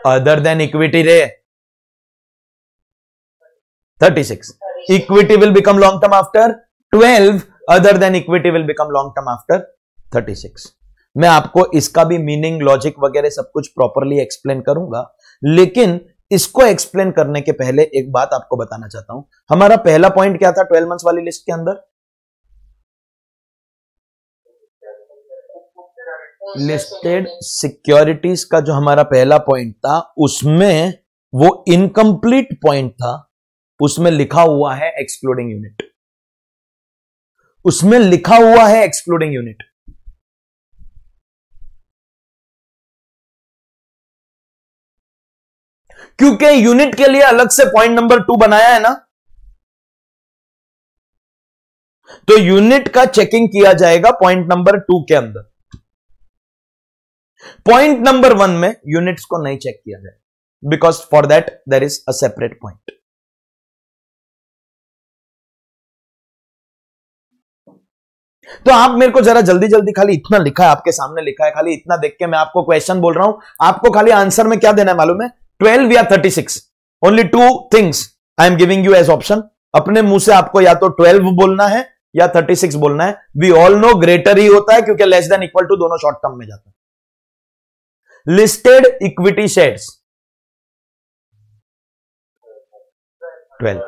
[SPEAKER 1] अदर देन इक्विटी रे 36 equity will become long term after 12 other than equity will become long term after 36 मैं आपको इसका भी मीनिंग लॉजिक वगैरह सब कुछ प्रॉपरली एक्सप्लेन करूँगा, लेकिन इसको एक्सप्लेन करने के पहले एक बात आपको बताना चाहता हूँ। हमारा पहला पॉइंट क्या था ट्वेल्व मंथ्स वाली लिस्ट के अंदर? लिस्टेड सिक्योरिटीज का जो हमारा पहला पॉइंट था, उसमें वो इनकम्प्लीट पॉइंट था। उसमें लिखा हुआ है एक्सक्लूडिंग यूनिट। उसमें लिखा हुआ है एक्सक्लूडिंग यूनिट। क्योंकि यूनिट के लिए अलग से पॉइंट नंबर टू बनाया है ना तो यूनिट का चेकिंग किया जाएगा पॉइंट नंबर टू के अंदर। पॉइंट नंबर वन में यूनिट्स को नहीं चेक किया जाए, because for that there is a separate point. तो आप मेरे को जरा जल्दी जल्दी खाली इतना लिखा है, आपके सामने लिखा है, खाली इतना देख के मैं आपको क्वेश्चन बोल रहा हूँ। आपको खाली आंसर में क्या देना है मालूम है? ट्वेल्व या thirty six only two things I am giving you as option अपने मुँह से आपको या तो ट्वेल्व बोलना है या थर्टी सिक्स बोलना है। वी ऑल नो ग्रेटर ही होता है क्योंकि लेस देन इक्वल टू दोनों शॉर्ट टर्म में जाता है। Listed equity shares twelve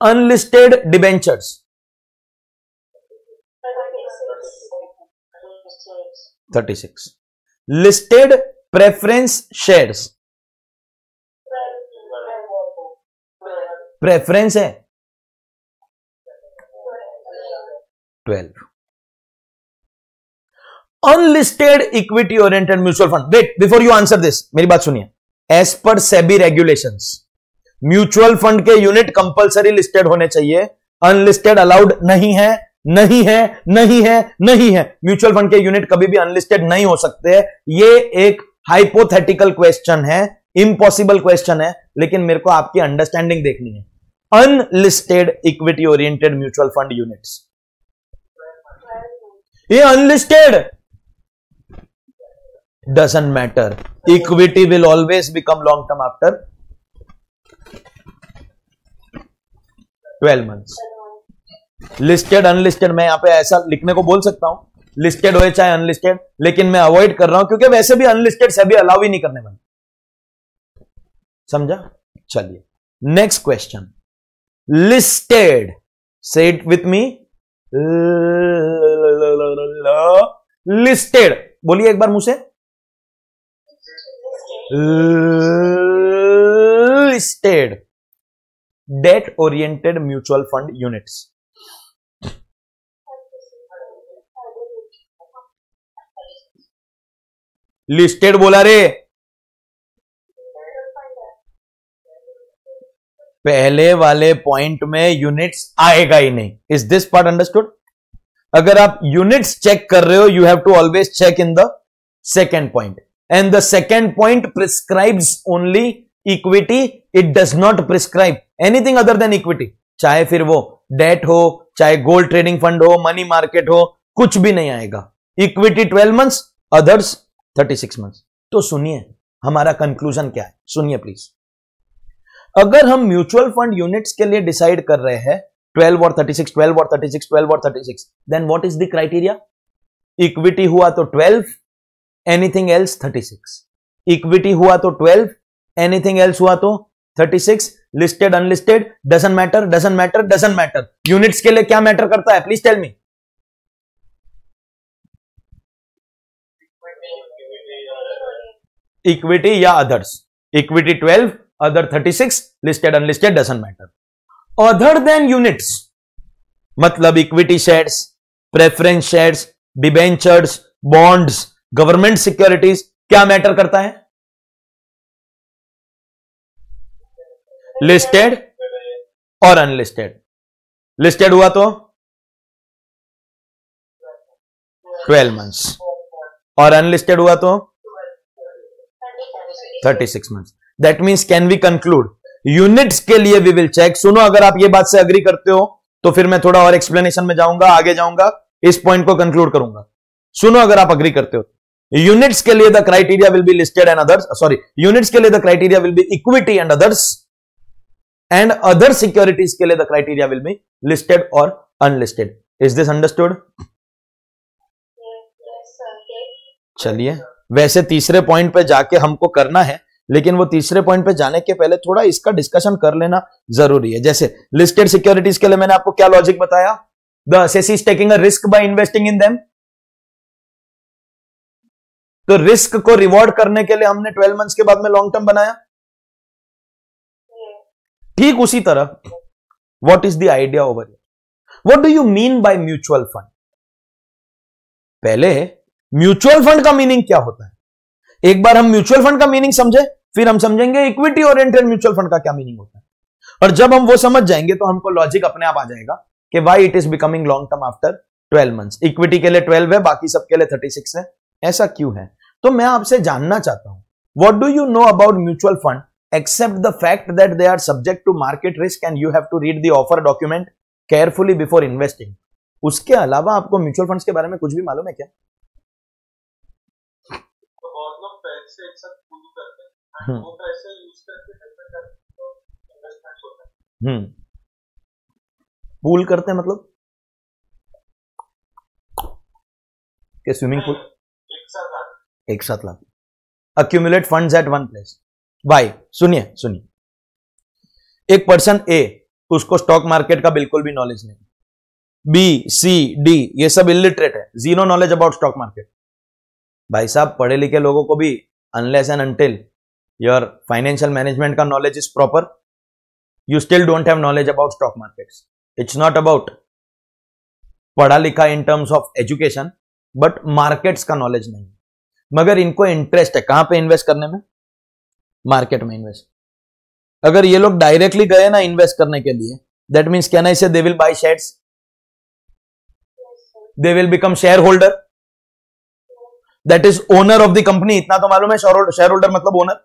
[SPEAKER 1] unlisted debentures 36 listed preference shares. Preference है? 12 unlisted equity oriented mutual fund wait before you answer this मेरी बात सुनिए. As per SEBI regulations mutual fund के यूनिट कंपलसरी लिस्टेड होने चाहिए. अनलिस्टेड अलाउड नहीं है. नहीं है नहीं है नहीं है। म्यूचुअल फंड के यूनिट कभी भी अनलिस्टेड नहीं हो सकते हैं। ये एक हाइपोथेटिकल क्वेश्चन है इम्पॉसिबल क्वेश्चन है, लेकिन मेरे को आपकी अंडरस्टैंडिंग देखनी है। Unlisted equity oriented mutual fund units ये unlisted doesn't matter equity will always become long term after 12 months listed unlisted मैं यहाँ पे ऐसा लिखने को बोल सकता हूँ। लिस्टेड हो चाहे अनलिस्टेड लेकिन मैं अवॉइड कर रहा हूँ, क्योंकि वैसे भी अनलिस्टेड से भी अलाउ ही नहीं करने वाले। समझा? चलिए next question listed say it with me listed बोलिए एक बार मुझसे listed debt oriented mutual fund units listed बोला रे। पहले वाले पॉइंट में यूनिट्स आएगा ही नहीं। इज़ दिस पार्ट अंडरस्टूड अगर आप यूनिट्स चेक कर रहे हो you have to always check in the second point and the second point prescribes only equity it does not prescribe anything other than equity चाहे फिर वो डेट हो, चाहे गोल्ड ट्रेडिंग फंड हो मनी मार्केट हो, कुछ भी नहीं आएगा। Equity twelve months others thirty six month तो सुनिए, हमारा कंक्लूजन क्या है? सुनिए प्लीज़ अगर हम म्यूचुअल फंड यूनिट्स के लिए डिसाइड कर रहे हैं 12 और 36 12 और 36 12 और 36 then what is the criteria equity हुआ तो 12 एनीथिंग एल्स 36 इक्विटी हुआ तो 12 एनीथिंग एल्स हुआ तो 36 listed unlisted doesn't matter doesn't matter doesn't matter units के लिए क्या मैटर करता है? प्लीज़ टेल मी इक्विटी या others equity 12 other 36 listed unlisted doesn't matter other than units मतलब equity shares preference shares debentures bonds government securities क्या मैटर करता है? लिस्टेड और अनलिस्टेड लिस्टेड हुआ तो? ट्वेल्व मंथ्स और अनलिस्टेड हुआ तो? Thirty six months that means can we conclude units के लिए वी विल चेक सुनो अगर आप ये बात से अग्री करते हो तो फिर मैं थोड़ा और एक्सप्लेनेशन में जाऊँगा आगे जाऊँगा इस पॉइंट को कंक्लूड करूँगा। सुनो अगर आप अग्री करते हो। यूनिट्स के लिए the criteria will be listed and others sorry units के लिए the criteria will be equity and others and other securities के लिए the criteria will be listed और अनलिस्टेड इज़ दिस अंडरस्टूड चलिए। वैसे तीसरे पॉइंट पे जाके हमको करना है, लेकिन वो तीसरे पॉइंट पे जाने के पहले थोड़ा इसका डिस्कशन कर लेना ज़रूरी है। जैसे लिस्टेड सिक्योरिटीज के लिए मैंने आपको क्या लॉजिक बताया? The is taking a risk by investing in them तो रिस्क को रिवॉर्ड करने के लिए हमने 12 मंथ्स के बाद में लॉन्ग टर्म बनाया। ठीक उसी तरह what is the idea over what do you mean by mutual fund पहले म्यूचुअल फंड का मीनिंग क्या होता है? एक बार हम म्यूचुअल फंड का मीनिंग समझे, फिर हम समझेंगे इक्विटी ओरिएंटेड म्यूचुअल फंड का क्या मीनिंग होता है। और जब हम वो समझ जाएँगे तो हमको लॉजिक अपने आप आ जाएगा कि why it is becoming long term after twelve months equity के लिए ट्वेल्व है, बाकी सबके लिए थर्टी सिक्स है। ऐसा क्यों है? तो मैं आपसे जानना चाहता हूँ what do you know about mutual fund except the fact that they are subject to market risk and you have to read the offer document carefully before investing उसके अलावा आपको म्यूचुअल फंड्स के बारे में कुछ भी मालूम है क्या
[SPEAKER 3] तो लोग एक साथ पूल करते हैं
[SPEAKER 1] हम्म।
[SPEAKER 3] वो पैसे यूज़ करके होते हैं।
[SPEAKER 1] हम्म। पूल करते हैं मतलब? के स्विमिंग पूल
[SPEAKER 3] एक साथ आते
[SPEAKER 1] एक साथ ला accumulate funds at one place by सुनिए सुनिए। एक पर्सन ए उसको स्टॉक मार्केट का बिल्कुल भी नॉलेज नहीं। बी सी डी ये सब इलिटरेट है। Zero knowledge about stock market भाई साहब पढ़े लिखे लोगों को भी and until your financial management का knowledge is proper you still don't have knowledge about stock markets it's not about पढ़ा लिखा in terms of education but markets का नॉलेज नहीं मगर इनको इंटरेस्ट है कहाँ पे इन्वेस्ट करने में मार्केट में इन्वेस्ट अगर ये लोग डायरेक्टली गए ना इन्वेस्ट करने के लिए that means can I say they will buy shares they will become share holder that is owner of the company इतना तो मालूम है शेयर होल्डर मतलब ओनर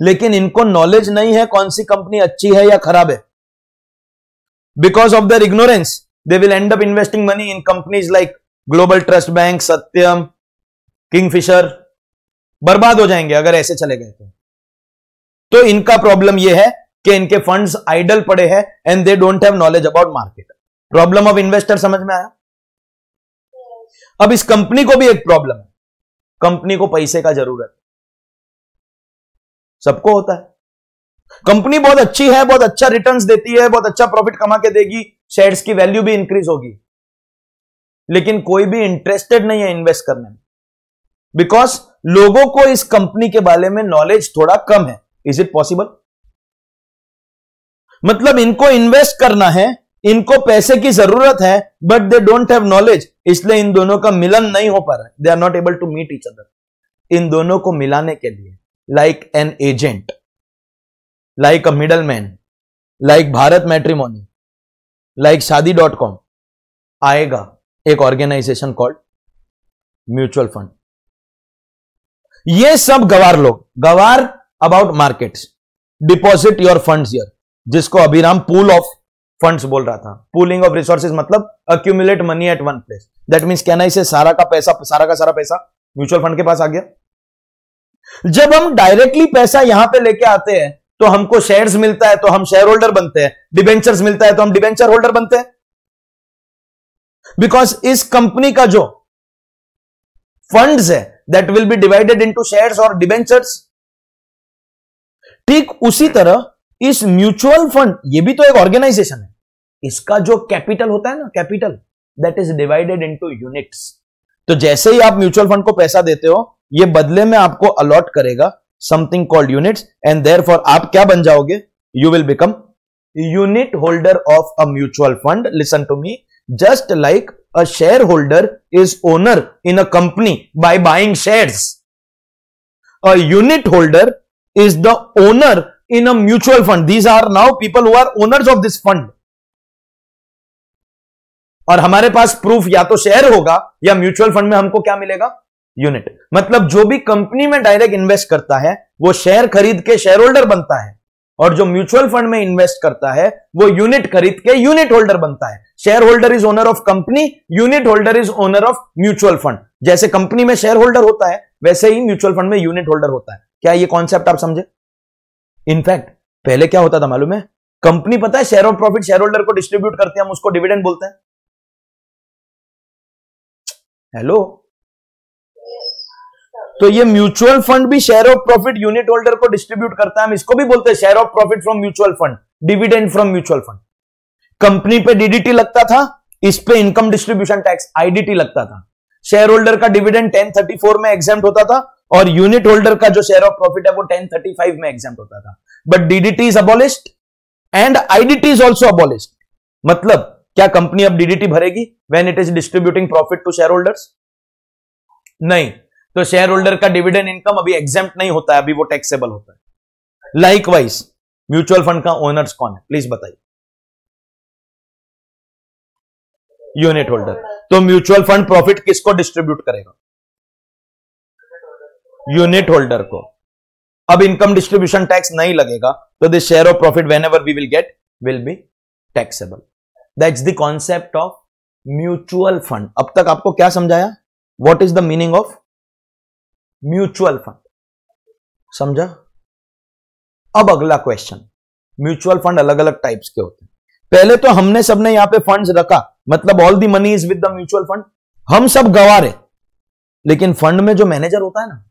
[SPEAKER 1] लेकिन इनको नॉलेज नहीं है कौन सी कंपनी अच्छी है या खराब है। Because of their ignorance they will end up investing money in companies like global trust bank Satyam Kingfisher बर्बाद हो जाएँगे अगर ऐसे चले गए तो। तो इनका प्रॉब्लम यह है कि इनके फंड्स आइडल पड़े हैं and they don't have knowledge about market problem of investor समझ में आया? अब इस कंपनी को भी एक प्रॉब्लम है। कंपनी को पैसे का ज़रूरत सबको होता है। कंपनी बहुत अच्छी है, बहुत अच्छा रिटर्न्स देती है, बहुत अच्छा प्रॉफिट कमा के देगी शेयर्स की वैल्यू भी इंक्रीज होगी। लेकिन कोई भी इंटरेस्टेड नहीं है इन्वेस्ट करने में। बिकॉज़ लोगों को इस कंपनी के बारे में नॉलेज थोड़ा कम है। इज़ इट पॉसिबल मतलब इनको इन्वेस्ट करना है इनको पैसे की ज़रूरत है but they don't have knowledge इसलिए इन दोनों का मिलन नहीं हो पा रहा है. They are not able to meet each other इन दोनों को मिलाने के लिए like an agent like a middle man like Bharat matrimony like Shaadi dot com आएगा एक ऑर्गेनाइजेशन कॉल्ड म्यूचुअल फंड ये सब गवार लोग, गवार about markets deposit your funds जिसको अभिराम पूल ऑफ़ फंड्स बोल रहा था। पूलिंग ऑफ़ रिसोर्सेज मतलब accumulate money at one place that means कहना इसे सारा का पैसा, सारा का सारा पैसा म्यूचुअल फंड के पास आ गया? जब हम डायरेक्टली पैसा यहाँ पे लेके आते हैं तो हमको शेयर्स मिलता है तो हम शेयर होल्डर बनते हैं। डिबेंचर्स मिलता है तो हम डिबेंचर होल्डर बनते हैं। बिकॉज़ इस कंपनी का जो फंड्स है that will be divided into shares और डिबेंचर्स ठीक उसी तरह इस म्यूचुअल फंड ये भी तो एक ऑर्गेनाइजेशन है। इसका जो कैपिटल होता है ना, capital that is divided into units तो जैसे ही आप म्यूचुअल फंड को पैसा देते हो, ये बदले में आपको अलॉट करेगा something called units and therefore आप क्या बन जाओगे you will become unit holder of a mutual fund listen to me just like a shareholder is owner in a company by buying shares. A unit holder is the owner in a mutual fund. These are now people who are owners of this fund. और हमारे पास प्रूफ या तो शेयर होगा, या म्यूचुअल फंड में हमको क्या मिलेगा? यूनिट मतलब जो भी कंपनी में डायरेक्ट इन्वेस्ट करता है, वो शेयर खरीद के शेयर होल्डर बनता है। और जो म्यूचुअल फंड में इन्वेस्ट करता है, वो यूनिट खरीद के यूनिट होल्डर बनता है। Share holder is owner of company unit holder is owner of mutual fund जैसे कंपनी में शेयर होल्डर होता है, वैसे ही म्यूचुअल फंड में यूनिट होल्डर होता है। क्या ये कॉन्सेप्ट आप समझे? इनफैक्ट पहले क्या होता था मालूम है? कंपनी पता है share of profit share holder को डिस्ट्रीब्यूट करते हैं, हम उसको डिविडेंड बोलते हैं। हेलो तो ये म्यूचुअल फंड भी share of profit unit holder को डिस्ट्रीब्यूट करता है, हम इसको भी बोलते हैं share of profit from mutual fund dividend from mutual fund company पे डीडीटी लगता था, इस पे इनकम डिस्ट्रीब्यूशन टैक्स आईडीटी लगता था. शेयर होल्डर का डिविडेंड 1034 में एग्ज़ाम होता था, और यूनिट होल्डर का जो शेयर ऑफ़ प्रॉफिट है वो 1035 में एग्ज़ाम होता था. But DDT is abolished and IDT is also abolished मतलब क्या कंपनी अब डीडीटी भरेगी? When it is distributing profit to share holders नहीं। तो शेयर होल्डर का डिविडेंड इनकम अभी एग्ज़ाम नहीं होता है, अभी वो टैक्सेबल होता है। लाइक वाइज म्यूचुअल फंड का ओनर्स कौन है? प्लीज़ बताइए। यूनिट होल्डर तो म्यूचुअल फंड प्रॉफिट किसको डिस्ट्रीब्यूट करेगा? यूनिट होल्डर को। अब इनकम डिस्ट्रीब्यूशन टैक्स नहीं लगेगा तो this share of profit whenever we will get will be taxable that's the concept of mutual fund अब तक आपको क्या समझाया? What is the meaning of mutual fund समझा? अब अगला क्वेश्चन म्यूचुअल फंड अलग अलग टाइप्स के होते हैं। पहले तो हमने सबने यहाँ पे फंड्स रखा। मतलब all the money is with the mutual fund हम सब गवारे लेकिन फंड में जो मैनेजर होता है ना,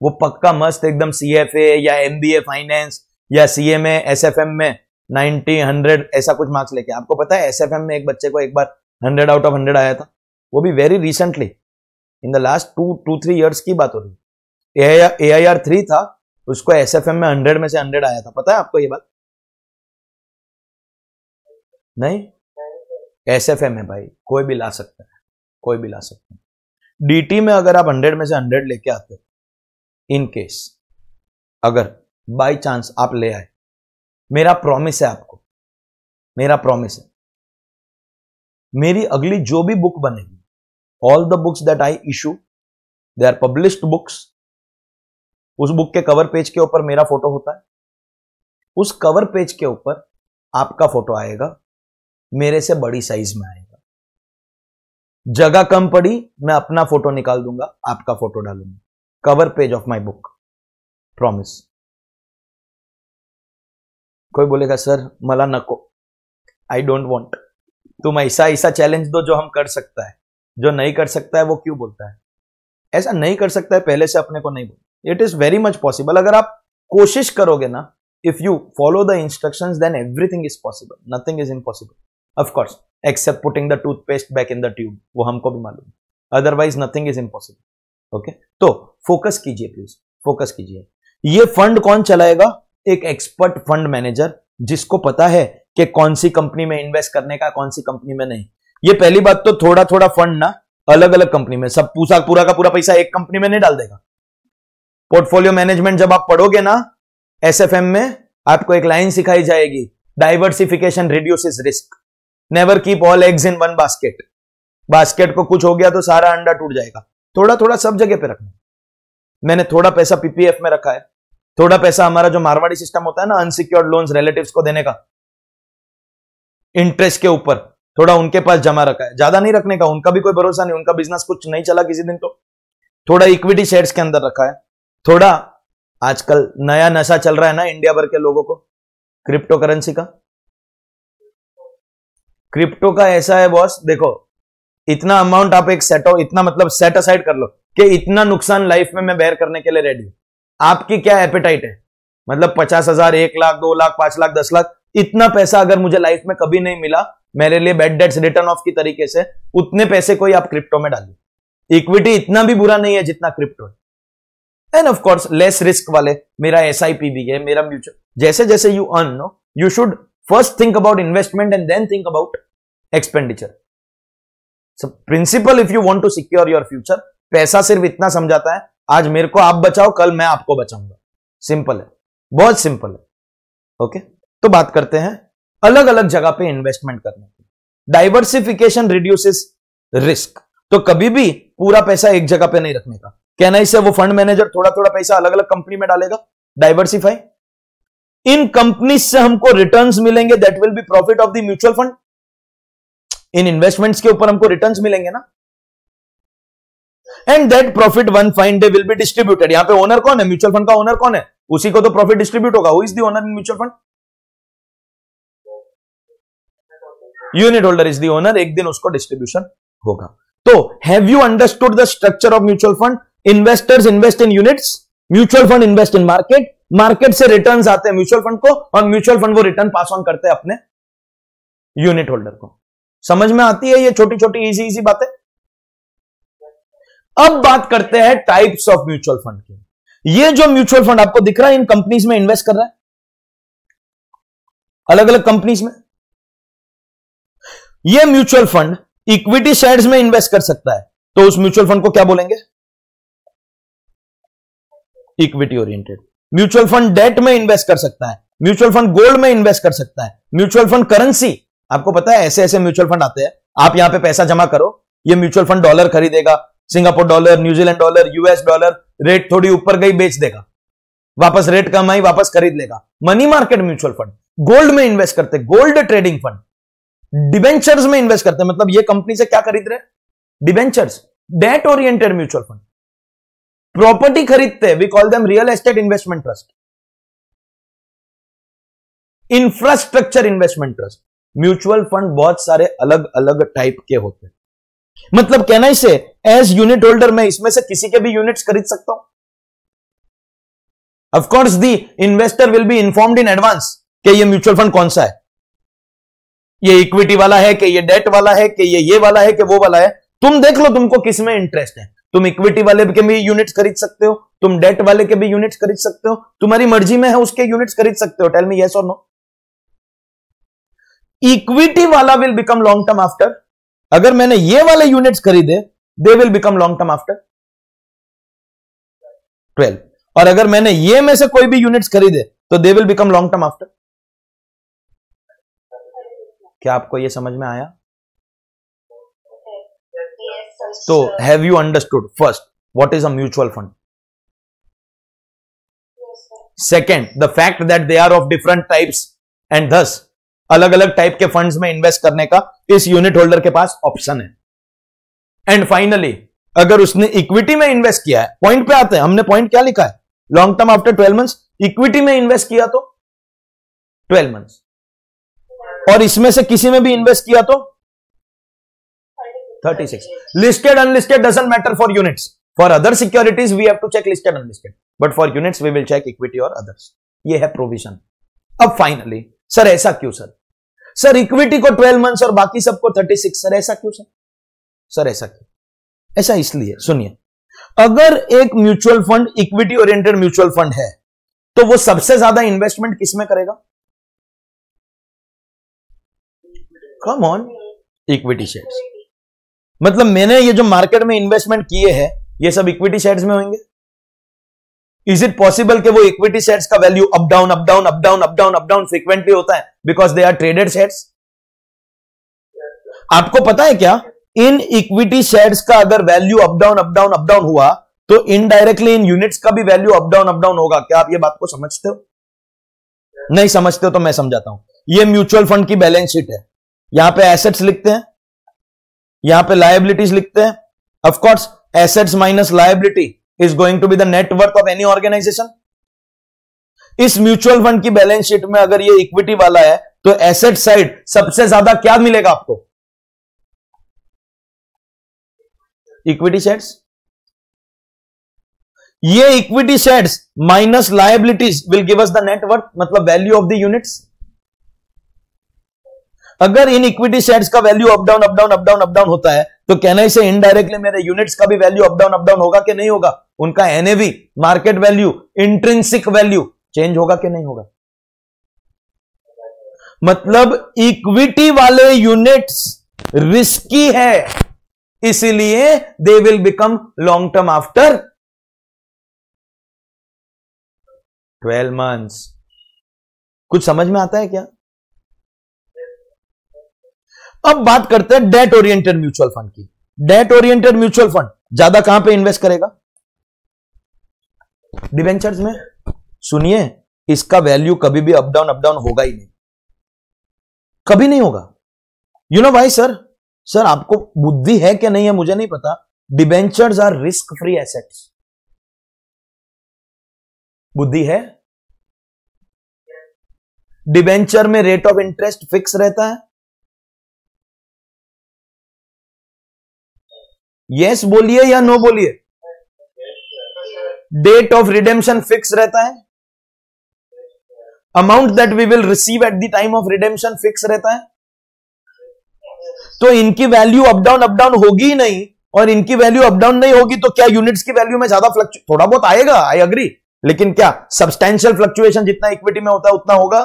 [SPEAKER 1] वो पक्का मस्त एकदम सीएफए या एमबीए फाइनेंस या सीएमए एसएफएम में 90 100 ऐसा कुछ मार्क्स लेके। आपको पता है एसएफएम में एक बच्चे को एक बार 100 आउट ऑफ़ 100 आया था। वो भी very recently in the last two two three years की बात हो रही है। ए आई आर थ्री था, उसको एसएफएम में 100 में से 100 आया था। पता है आपको ये बात? नहीं? एस एफ़ एम है भाई, कोई भी ला सकता है, कोई भी ला सकता है। डीटी में अगर आप हंड्रेड में से हंड्रेड लेके आते इन केस अगर बाई चांस आप ले आए मेरा प्रॉमिस है आपको। मेरा प्रॉमिस है। मेरी अगली जो भी बुक बनेगी all the books that I issue they are published books उस बुक के कवर पेज के ऊपर मेरा फ़ोटो होता है। उस कवर पेज के ऊपर आपका फ़ोटो आएगा, मेरे से बड़ी साइज़ में आएगा। जगह कम पड़ी, मैं अपना फ़ोटो निकाल दूँगा, आपका फ़ोटो डालूँगा। Cover page of my book promise कोई बोलेगा, सर, मला नको आई डोंट वॉन्ट तुम ऐसा ऐसा चैलेंज दो जो हम कर सकता है। जो नहीं कर सकता है, वो क्यों बोलता है? ऐसा नहीं कर सकता है, पहले से अपने को नहीं बोल it is very much possible अगर आप कोशिश करोगे ना if you follow the instructions then everything is possible nothing is impossible of course except putting the toothpaste back in the tube वो हमको भी मालूम otherwise nothing is impossible okay तो फोकस कीजिए प्लीज़ फोकस कीजिए। ये फंड कौन चलाएगा? एक एक्सपर्ट फंड मैनेजर जिसको पता है कि कौन सी कंपनी में इन्वेस्ट करने का, कौन सी कंपनी में नहीं। ये पहली बात तो थोड़ा थोड़ा फंड ना अलग अलग कंपनी में, सब पूरा पूरा का पूरा पैसा एक कंपनी में नहीं डाल देगा। पोर्टफोलियो मैनेजमेंट जब आप पढ़ोगे ना एसएफएम में आपको एक लाइन सिखाई जाएगी diversification reduces risk never keep all eggs in one basket basket को कुछ हो गया तो सारा अंडा टूट जाएगा। थोड़ा थोड़ा सब जगह पे रखना। मैंने थोड़ा पैसा पीपीएफ में रखा है। थोड़ा पैसा हमारा जो मारवाड़ी सिस्टम होता है ना अनसिक्योर्ड लोन्स रिलेटिव्स को देने का इंटरेस्ट के ऊपर, थोड़ा उनके पास जमा रखा है। ज़्यादा नहीं रखने का, उनका भी कोई भरोसा नहीं, उनका बिज़नेस कुछ नहीं चला किसी दिन तो। थोड़ा इक्विटी शेयर्स के अंदर रखा है। थोड़ा आजकल नया नशा चल रहा है ना इंडिया भर के लोगों को क्रिप्टो करेंसी का। क्रिप्टो का ऐसा है बॉस देखो, इतना अमाउंट आप एक सेट हो, इतना मतलब सेट असाइड कर लो कि इतना नुकसान लाइफ में मैं बेयर करने के लिए रेडी आपकी क्या एपेटाइट है? मतलब पचास हज़ार, एक लाख, दो लाख, पाँच लाख, दस लाख, इतना पैसा अगर मुझे लाइफ में कभी नहीं मिला, मेरे लिए बेड डेट्स रिटर्न ऑफ़ की तरीके से, उतने पैसे को ही आप क्रिप्टो में डालिए। इक्विटी इतना भी बुरा नहीं है जितना क्रिप्टो है। And of course less risk वाले, मेरा एस भी है, मेरा म्यूचुअल जैसे जैसे you earn no you should first think about investment and then think about expenditure principle, if you want to secure your future, पैसा सिर्फ़ इतना समझाता है आज मेरे को आप बचाओ, कल मैं आपको बचाऊँगा। सिंपल है। बहुत सिंपल है। ओके? तो बात करते हैं अलग अलग जगह पे इन्वेस्टमेंट करने की। डाइवर्सिफिकेशन रिड्यूसेस रिस्क तो कभी भी पूरा पैसा एक जगह पे नहीं रखने का। कहना इससे वो फंड मैनेजर थोड़ा थोड़ा पैसा अलग अलग कंपनी में डालेगा? डाइवर्सिफाई इन कंपनी से हमको रिटर्न्स मिलेंगे that will be profit of the mutual fund in investments के ऊपर हमको रिटर्न्स मिलेंगे ना? And that profit one fine day will be distributed यहाँ पे ओनर कौन है? म्यूचुअल फंड का ओनर कौन है? उसी को तो प्रॉफिट डिस्ट्रीब्यूट होगा। Who is the owner in mutual fund unit holder is the owner एक दिन उसको डिस्ट्रीब्यूशन होगा। तो have you understood the structure of mutual fund investors invest in units mutual fund invest in market market से रिटर्न्स आते हैं म्यूचुअल फंड को और म्यूचुअल फंड वो रिटर्न पास ऑन करते हैं अपने यूनिट होल्डर को। समझ में आती है ये छोटी छोटी इजी इजी बातें? अब बात करते हैं टाइप्स ऑफ़ म्यूचुअल फंड की। ये जो म्यूचुअल फंड आपको दिख रहा है, इन कंपनीज़ में इन्वेस्ट कर रहा है? अलग अलग कंपनीज़ में? ये म्यूचुअल फंड इक्विटी शेयर्स में इन्वेस्ट कर सकता है। तो उस म्यूचुअल फंड को क्या बोलेंगे? Equity oriented mutual fund debt में इन्वेस्ट कर सकता है। म्यूचुअल फंड गोल्ड में इन्वेस्ट कर सकता है। म्यूचुअल फंड करेंसी आपको पता है ऐसे ऐसे म्यूचुअल फंड आते हैं। आप यहाँ पे पैसा जमा करो, ये म्यूचुअल फंड डॉलर खरीदेगा। Singapore dollar New Zealand dollar, US dollar rate थोड़ी ऊपर गई, बेच देगा। वापस रेट कम आई, वापस खरीद लेगा। Money market mutual fund gold में इन्वेस्ट करते गोल्ड ट्रेडिंग फंड डिबेंचर्स में इन्वेस्ट करते मतलब ये कंपनी से क्या खरीद रहे debentures debt oriented mutual fund property खरीदते we call them real estate investment trust infrastructure investment trust mutual fund बहुत सारे अलग अलग टाइप के होते हैं। मतलब कहना इसे एज यूनिट होल्डर मैं इसमें से किसी के भी यूनिट्स खरीद सकता हूँ? Of course the investor will be informed in advance कि ये म्यूचुअल फंड कौन सा है? ये इक्विटी वाला है कि ये डेट वाला है कि ये ये वाला है कि वो वाला है? तुम देख लो तुमको किसमें इंटरेस्ट है। तुम इक्विटी वाले के भी यूनिट्स खरीद सकते हो, तुम डेट वाले के भी यूनिट्स खरीद सकते हो, तुम्हारी मर्ज़ी में है उसके यूनिट्स खरीद सकते हो। टेल मी यस और नो इक्विटी वाला will become long term after अगर मैंने ये वाले यूनिट्स खरीदे they will become long term after twelve और अगर मैंने ये में से कोई भी यूनिट्स खरीदे तो they will become long term after क्या आपको ये समझ में आया? तो have you understood first what is a mutual fund second the fact that they are of different types and दस अलग अलग टाइप के फंड्स में इन्वेस्ट करने का इस यूनिट होल्डर के पास ऑप्शन है। एंड फाइनली अगर उसने इक्विटी में इन्वेस्ट किया है पॉइंट पे आते हैं, हमने पॉइंट क्या लिखा है? Long term after twelve months equity में इन्वेस्ट किया तो? ट्वेल्व मंथ्स और इसमें से किसी में भी इन्वेस्ट किया तो? 36 listed, unlisted doesn't matter for units. For other securities we have to check listed, unlisted. But for units, we will check equity or others. ये है प्रोविज़न अब फाइनली सर ऐसा क्यों सर सर इक्विटी को 12 मंथ्स और बाकी सबको 36 सर ऐसा क्यों सर सर ऐसा क्यों? ऐसा इसलिए, सुनिए। अगर एक mutual fund equity oriented mutual fund है तो वो सबसे ज़्यादा इन्वेस्टमेंट किसमें करेगा? कम ऑन इक्विटी शेयर्स मतलब मैंने ये जो मार्केट में इन्वेस्टमेंट किए हैं, ये सब इक्विटी शेयर्स में होंगे? इज़ इट पॉसिबल कि वो इक्विटी शेयर्स का value up down up down up down up down up down frequently होता है? Because they are traded shares आपको पता है क्या? इन इक्विटी शेयर्स का अगर value up down up down up down हुआ तो इनडायरेक्टली इन यूनिट्स का भी value up down up down होगा। क्या आप ये बात को समझते हो? नहीं समझते हो तो मैं समझाता हूँ। ये म्यूचुअल फंड की बैलेंस शीट है। यहाँ पे एसेट्स लिखते हैं। यहाँ पे लाइबिलिटीज लिखते हैं। Of course assets minus liability is going to be the network of any organisation इस म्यूचुअल फंड की बैलेंस शीट में अगर ये इक्विटी वाला है तो एसेट साइड सबसे ज़्यादा क्या मिलेगा आपको? इक्विटी शेयर्स ये equity shares minus liabilities will give us the network मतलब वैल्यू ऑफ़ द यूनिट्स अगर इन इक्विटी शेयर्स का value up down up down up down up down होता है तो कहना इसे इनडायरेक्टली मेरे यूनिट्स का भी value up down up down होगा कि नहीं होगा? उनका NAV market value intrinsic value change होगा कि नहीं होगा? मतलब इक्विटी वाले यूनिट्स रिस्की है, इसीलिए they will become long term after twelve months कुछ समझ में आता है क्या? अब बात करते हैं डेट ओरिएंटेड म्यूचुअल फंड की। डेट ओरिएंटेड म्यूचुअल फंड ज़्यादा कहाँ पे इन्वेस्ट करेगा? डिवेंचर्स में, सुनिए, इसका वैल्यू कभी भी अप डाउन अप डाउन होगा ही नहीं। कभी नहीं होगा। यू नो भाई सर सर आपको बुद्धि है क्या नहीं है, मुझे नहीं पता। Debentures are risk free assets बुद्धि है? डिबेंचर में रेट ऑफ़ इंटरेस्ट फिक्स रहता है। यस yes बोलिए या नो बोलिए? डेट ऑफ़ रिडेम्शन फिक्स रहता है। Amount that we will receive at the time of redemption fix रहता है। तो इनकी value up down up down होगी ही नहीं, और इनकी वैल्यू अप डाउन नहीं होगी तो क्या यूनिट्स की वैल्यू में ज़्यादा फ्लक्चु थोड़ा बहुत आएगा? आई अग्री लेकिन क्या सब्सटैंशियल फ्लक्चुएशन जितना इक्विटी में होता है, उतना होगा?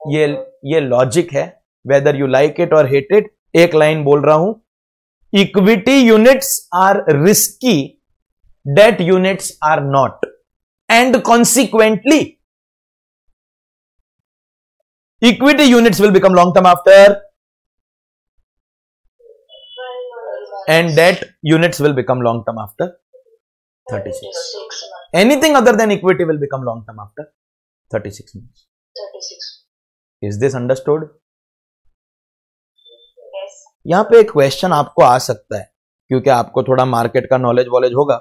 [SPEAKER 1] ये ये लॉजिक है वेदर यू लाइक इट और हेट इट एक लाइन बोल रहा हूँ। Equity units are risky Debt units are not and consequently equity units will become long term after and debt units will become long term after 36 anything other than equity will become long term after 36 months
[SPEAKER 2] 36.
[SPEAKER 1] is this understood
[SPEAKER 2] Yes.
[SPEAKER 1] यहां पे एक क्वेश्चन आपको आ सकता है क्योंकि आपको थोड़ा मार्केट का नॉलेज वॉलेज होगा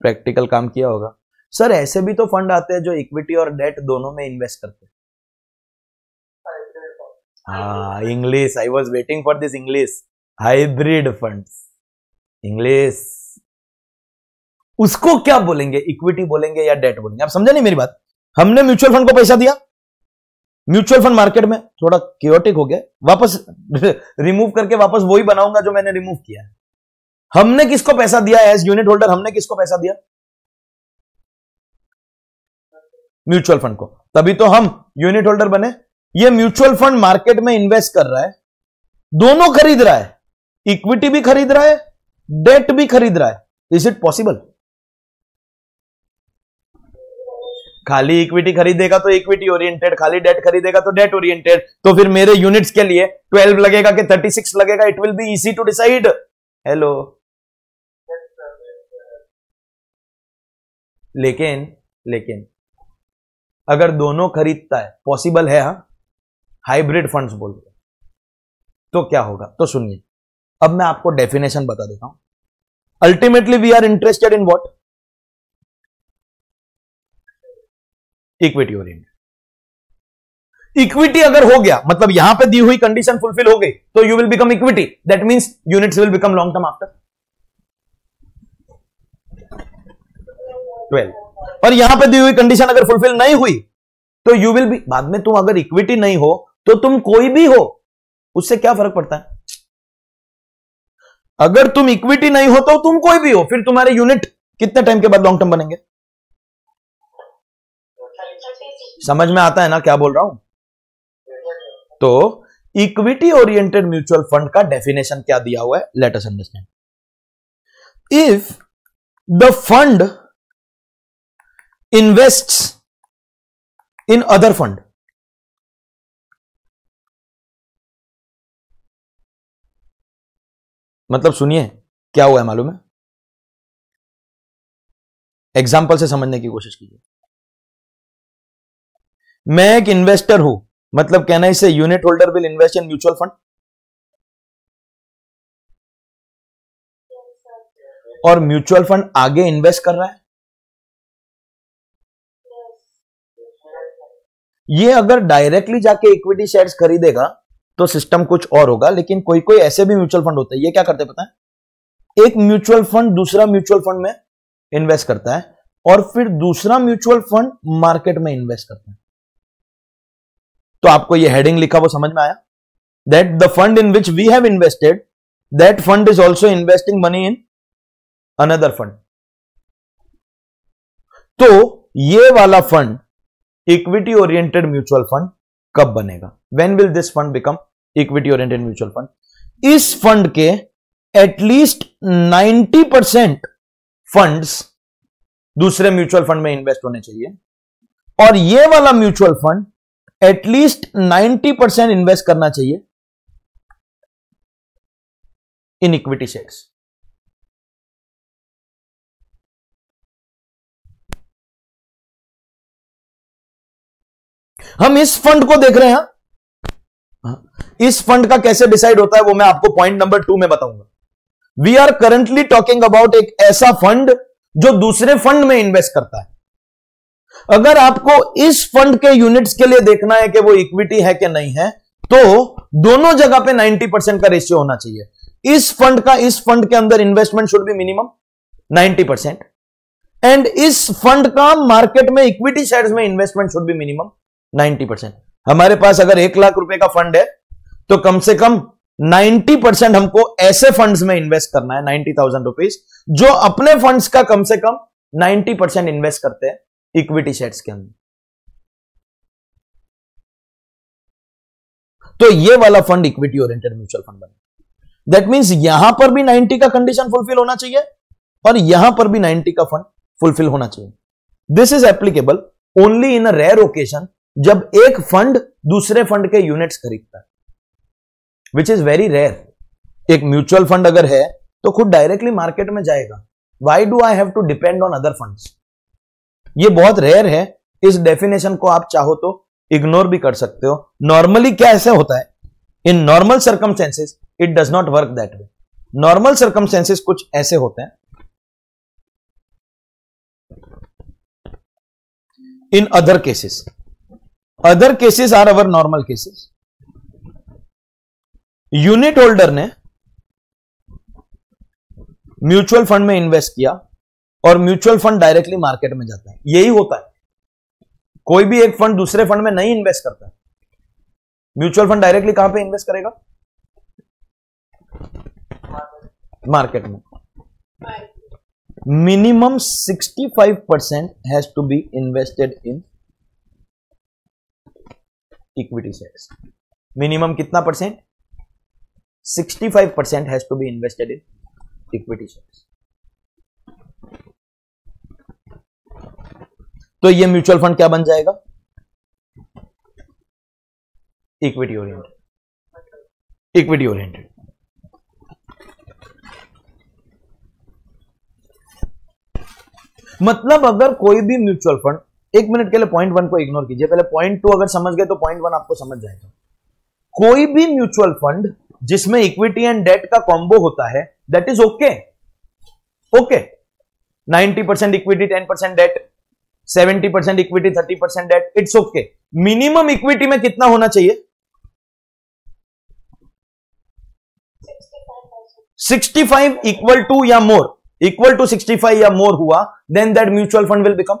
[SPEAKER 1] प्रैक्टिकल काम किया होगा। सर, ऐसे भी तो फंड आते हैं जो इक्विटी और डेट दोनों में इन्वेस्ट करते हैं। हाँ English I was waiting for this English hybrid fund English उसको क्या बोलेंगे? इक्विटी बोलेंगे या डेट बोलेंगे? आप समझे नहीं मेरी बात? हमने म्यूचुअल फंड को पैसा दिया। म्यूचुअल फंड मार्केट में थोड़ा क्योटिक हो गया। वापस रिमूव करके वापस वही बनाऊँगा जो मैंने रिमूव किया है। हमने किसको पैसा दिया एज यूनिट होल्डर हमने किसको पैसा दिया? म्यूचुअल फंड को। तभी तो हम यूनिट होल्डर बने। ये म्यूचुअल फंड मार्केट में इन्वेस्ट कर रहा है। दोनों खरीद रहा है। इक्विटी भी खरीद रहा है डेट भी खरीद रहा है। इज़ इट पॉसिबल खाली इक्विटी खरीदेगा तो इक्विटी ओरिएंटेड खाली डेट खरीदेगा तो डेट ओरिएंटेड तो फिर मेरे यूनिट्स के लिए 12 लगेगा कि 36 लगेगा it will be easy to decide hello लेकिन लेकिन, अगर दोनों खरीदता है पॉसिबल है, हा हाइब्रिड फंड्स बोलते हैं तो क्या होगा? तो सुनिए, अब मैं आपको डेफिनेशन बता देता हूँ। Ultimately we are interested in what equity oriented equity अगर हो गया मतलब यहाँ पे दी हुई कंडीशन फुलफिल हो गई तो you will become equity that means units will become long term after 12 और यहाँ पे दी हुई कंडीशन अगर फुलफिल नहीं हुई तो यू विल बी बाद में तुम अगर इक्विटी नहीं हो तो तुम कोई भी हो, उससे क्या फ़र्क पड़ता है? अगर तुम इक्विटी नहीं हो तो तुम कोई भी हो, फिर तुम्हारे यूनिट कितने टाइम के बाद लॉन्ग टर्म बनेंगे? समझ में आता है ना क्या बोल रहा हूँ? तो इक्विटी ओरिएंटेड म्यूचुअल फंड का डेफिनेशन क्या दिया हुआ है? Let us understand if the fund invests in other fund मतलब सुनिए, क्या हुआ है मालूम है? एग्ज़ाम्पल से समझने की कोशिश कीजिए। मैं एक इन्वेस्टर हूँ मतलब कहना इसे unit holder will invest in mutual fund और म्यूचुअल फंड आगे इन्वेस्ट कर रहा है। ये अगर डायरेक्टली जाके इक्विटी शेयर्स खरीदेगा तो सिस्टम कुछ और होगा, लेकिन कोई कोई ऐसे भी म्यूचुअल फंड होते हैं। ये क्या करते पता है? एक म्यूचुअल फंड दूसरा म्यूचुअल फंड में इन्वेस्ट करता है, और फिर दूसरा म्यूचुअल फंड मार्केट में इन्वेस्ट करता है। तो आपको ये हेडिंग लिखा, वो समझ में आया? That the fund in which we have invested that fund is also investing money in another fund तो ये वाला fund equity oriented mutual fund कब बनेगा? When will this fund become equity oriented mutual fund? इस फंड के एटलीस्ट 90 परसेंट फंड दूसरे म्यूचुअल फंड में इन्वेस्ट होने चाहिए। और यह वाला mutual fund at least 90 percent invest करना चाहिए इन इक्विटी शेयर्स हम इस फंड को देख रहे हैं हाँ, इस फंड का कैसे डिसाइड होता है वो मैं आपको पॉइंट नंबर टू में बताऊँगा। We are currently talking about एक ऐसा फंड जो दूसरे फंड में इन्वेस्ट करता है। अगर आपको इस फंड के यूनिट्स के लिए देखना है कि वो इक्विटी है कि नहीं है तो दोनों जगह पे 90 परसेंट का रेशियो होना चाहिए। इस फंड का इस फंड के अंदर investment should be minimum 90 percent. And इस फंड का मार्केट में इक्विटी शेयर्स में investment should be minimum 90 percent. हमारे पास अगर एक लाख रुपए का फंड है तो कम से कम 90 परसेंट हमको ऐसे फंड्स में इन्वेस्ट करना है, नाइन्टी थाउज़ेंड रुपीज़ जो अपने फंड्स का कम से कम 90 परसेंट इन्वेस्ट करते हैं इक्विटी शेयर्स के अंदर। तो ये वाला fund equity oriented mutual fund बने दैट मींस यहाँ पर भी 90 का कंडीशन फुलफिल होना चाहिए और यहाँ पर भी 90 का फंड फुलफिल होना चाहिए। This is applicable only in a rare occasion जब एक फंड दूसरे फंड के यूनिट्स खरीदता है विच इज़ वेरी रेयर एक म्यूचुअल फंड अगर है तो खुद डायरेक्टली मार्केट में जाएगा। Why do I have to depend on other funds ये बहुत रेयर है। इस डेफिनेशन को आप चाहो तो इग्नोर भी कर सकते हो। नॉर्मली क्या ऐसे होता है? In normal circumstances it does not work that way normal circumstances कुछ ऐसे होते हैं। In other cases other cases are our normal cases unit holder ने म्यूचुअल फंड में इन्वेस्ट किया और म्यूचुअल फंड डायरेक्टली मार्केट में जाता है। यही होता है। कोई भी एक फंड दूसरे फंड में नहीं इन्वेस्ट करता म्यूचुअल फंड डायरेक्टली कहाँ पे इन्वेस्ट करेगा? मार्केट में। Minimum 65 percent has to be invested in equity shares minimum कितना percent 65 percent has to be invested in equity shares तो ये म्यूचुअल फंड क्या बन जाएगा? इक्विटी ओरिएंटेड इक्विटी ओरिएंटेड मतलब अगर कोई भी म्यूचुअल फंड एक मिनट के लिए पॉइंट वन को इग्नोर कीजिए। पहले पॉइंट टू अगर समझ गए तो पॉइंट वन आपको समझ जाएगा। कोई भी म्यूचुअल फंड जिसमें इक्विटी एंड डेट का कॉम्बो होता है that is okay okay 90 percent equity 10 percent debt seventy percent equity thirty percent debt it's okay minimum equity में कितना होना चाहिए? सिक्सटी फाइव इक्वल टू या more equal to sixty five या मोर हुआ then that mutual fund will become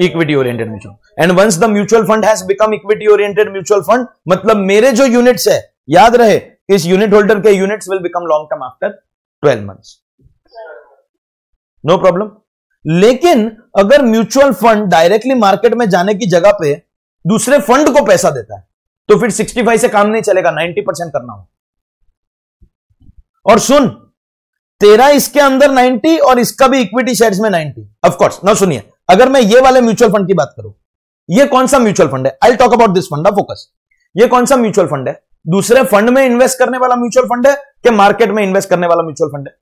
[SPEAKER 1] equity oriented mutual and once the mutual fund has become equity oriented mutual fund मतलब मेरे जो यूनिट्स है, याद रहे, इस यूनिट होल्डर के units will become long term after twelve months no problem लेकिन अगर म्यूचुअल फंड डायरेक्टली मार्केट में जाने की जगह पे दूसरे फंड को पैसा देता है तो फिर 65 से काम नहीं चलेगा 90 परसेंट करना हो और सुन, तेरा इसके अंदर 90 और इसका भी इक्विटी शेयर्स में 90 ऑफ़ कोर्स ना सुनिए। अगर मैं ये वाले म्यूचुअल फंड की बात करूँ, ये कौन सा म्यूचुअल फंड है? I talk about this fund focus ये कौन सा म्यूचुअल फंड है? दूसरे फंड में इन्वेस्ट करने वाला म्यूचुअल फंड है कि मार्केट में इन्वेस्ट करने वाला म्यूचुअल फंड है?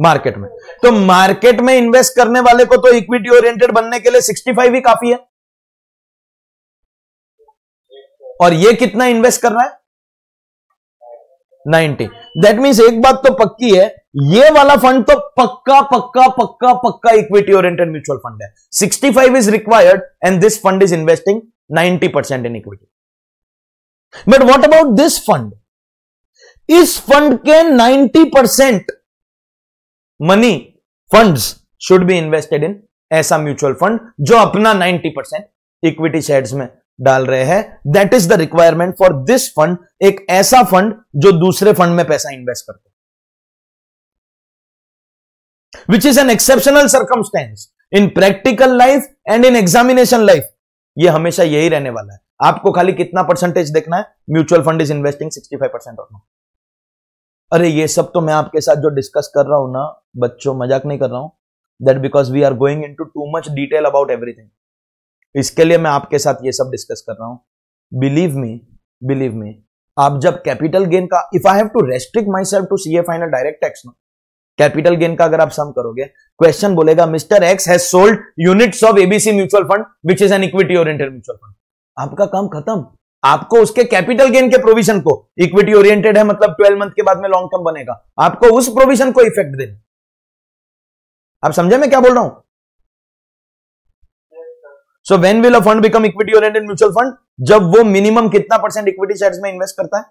[SPEAKER 1] मार्केट में. तो मार्केट में इन्वेस्ट करने वाले को तो इक्विटी ओरिएंटेड बनने के लिए 65 ही काफ़ी है। और ये कितना इन्वेस्ट कर रहा है? 90 दैट मीन्स एक बात तो पक्की है ये वाला फंड तो पक्का पक्का पक्का पक्का इक्विटी ओरिएंटेड म्यूचुअल फंड है। 65 is required and this fund is investing 90 percent in equity but what about this fund इस फंड के 90 percent money funds should be invested in ऐसा म्यूचुअल फंड जो अपना 90 परसेंट इक्विटी शेयर्स में डाल रहे हैं। That is the requirement for this fund एक ऐसा फंड जो दूसरे फंड में पैसा इन्वेस्ट करते which is an exceptional circumstance in practical life and in examination life ये हमेशा यही रहने वाला है। आपको खाली कितना परसेंटेज देखना है? Mutual fund is investing 65 percent और अरे ये सब तो मैं आपके साथ जो डिस्कस कर रहा हूँ ना, बच्चों, मज़ाक नहीं कर रहा हूँ। That because we are going in to too much detail about everything इसके लिए मैं आपके साथ ये सब डिस्कस कर रहा हूँ। बिलीव मी बिलीव मी आप जब कैपिटल गेन का if I have to restrict myself to C A final direct tax ना कैपिटल गेन का अगर आप सम करोगे क्वेश्चन बोलेगा, mister X has sold units of ABC mutual fund which is an equity oriented mutual fund आपका काम खत्म। आपको उसके कैपिटल गेन के प्रोविज़न को इक्विटी ओरिएंटेड है मतलब 12 मंथ के बाद में लॉन्ग टर्म बनेगा। आपको उस प्रोविज़न को इफ़ेक्ट देना। आप समझे मैं क्या बोल रहा हूँ? So when will a fund become equity oriented mutual fund जब वो मिनिमम कितना परसेंट इक्विटी शेयर्स में इन्वेस्ट करता है?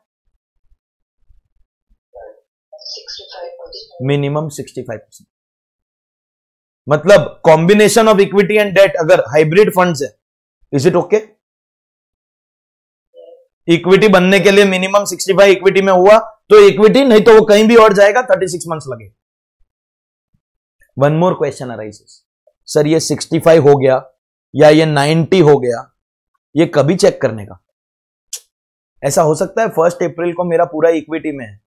[SPEAKER 1] मिनिमम 65 परसेंट मतलब combination of equity and debt अगर हाइब्रिड फंड्स है इज़ इट ओके इक्विटी बनने के लिए मिनिमम 65 इक्विटी में हुआ तो इक्विटी नहीं तो वो कहीं भी और जाएगा 36 मंथ्स लगे। One more question arises sir ये 65 हो गया, या ये 90 हो गया, ये कभी चेक करने का? ऐसा हो सकता है फ़र्स्ट अप्रैल को मेरा पूरा इक्विटी में है।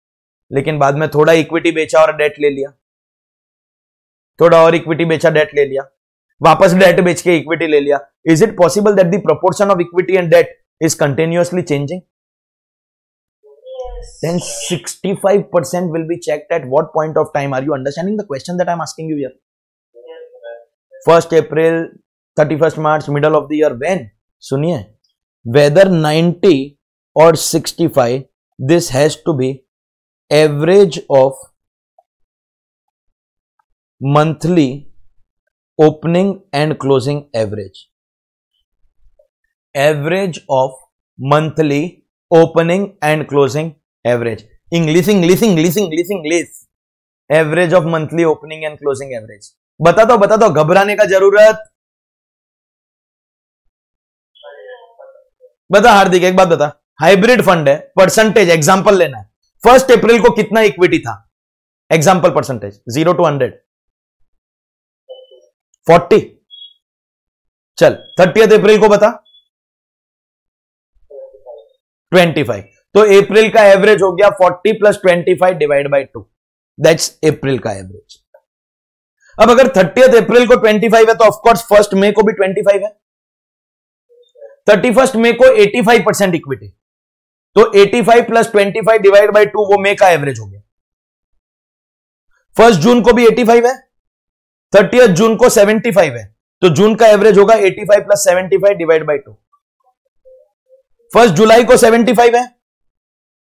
[SPEAKER 1] लेकिन बाद में थोड़ा इक्विटी बेचा और डेट ले लिया थोड़ा और इक्विटी बेचा डेट ले लिया वापस डेट बेच के इक्विटी ले लिया is it possible that the proportion of equity and debt continuously changing
[SPEAKER 2] Yes.
[SPEAKER 1] then 65% will be checked at what point of time are you understanding the question that i'm asking you here first april 31st march middle of the year when suniye whether 90 or 65 this has to be average of monthly opening and closing average average of monthly opening and closing average English English English English English average of monthly opening and closing average बता दो बता दो, घबराने का ज़रूरत? बता, हार्दिक, एक बात बता। हाइब्रिड फंड है परसेंटेज एग्ज़ाम्पल लेना है। फ़र्स्ट अप्रैल को कितना इक्विटी था? Example percentage zero to hundred forty चल थर्टी अप्रैल को बता। 25 तो अप्रैल का एवरेज हो गया 40 plus 25 divide by two that's April का एवरेज अब अगर थर्टी अप्रैल को 25 है तो ऑफकोर्स फ़र्स्ट मे को भी 25 है। थर्टी फ़र्स्ट मे को 85 परसेंट इक्विटी तो 85 five plus 25 divide by two वो मे का एवरेज हो गया। फ़र्स्ट जून को भी 85 है थर्टी जून को 75 है। तो जून का एवरेज होगा 85 five plus 75 divide by two first July को 75 है,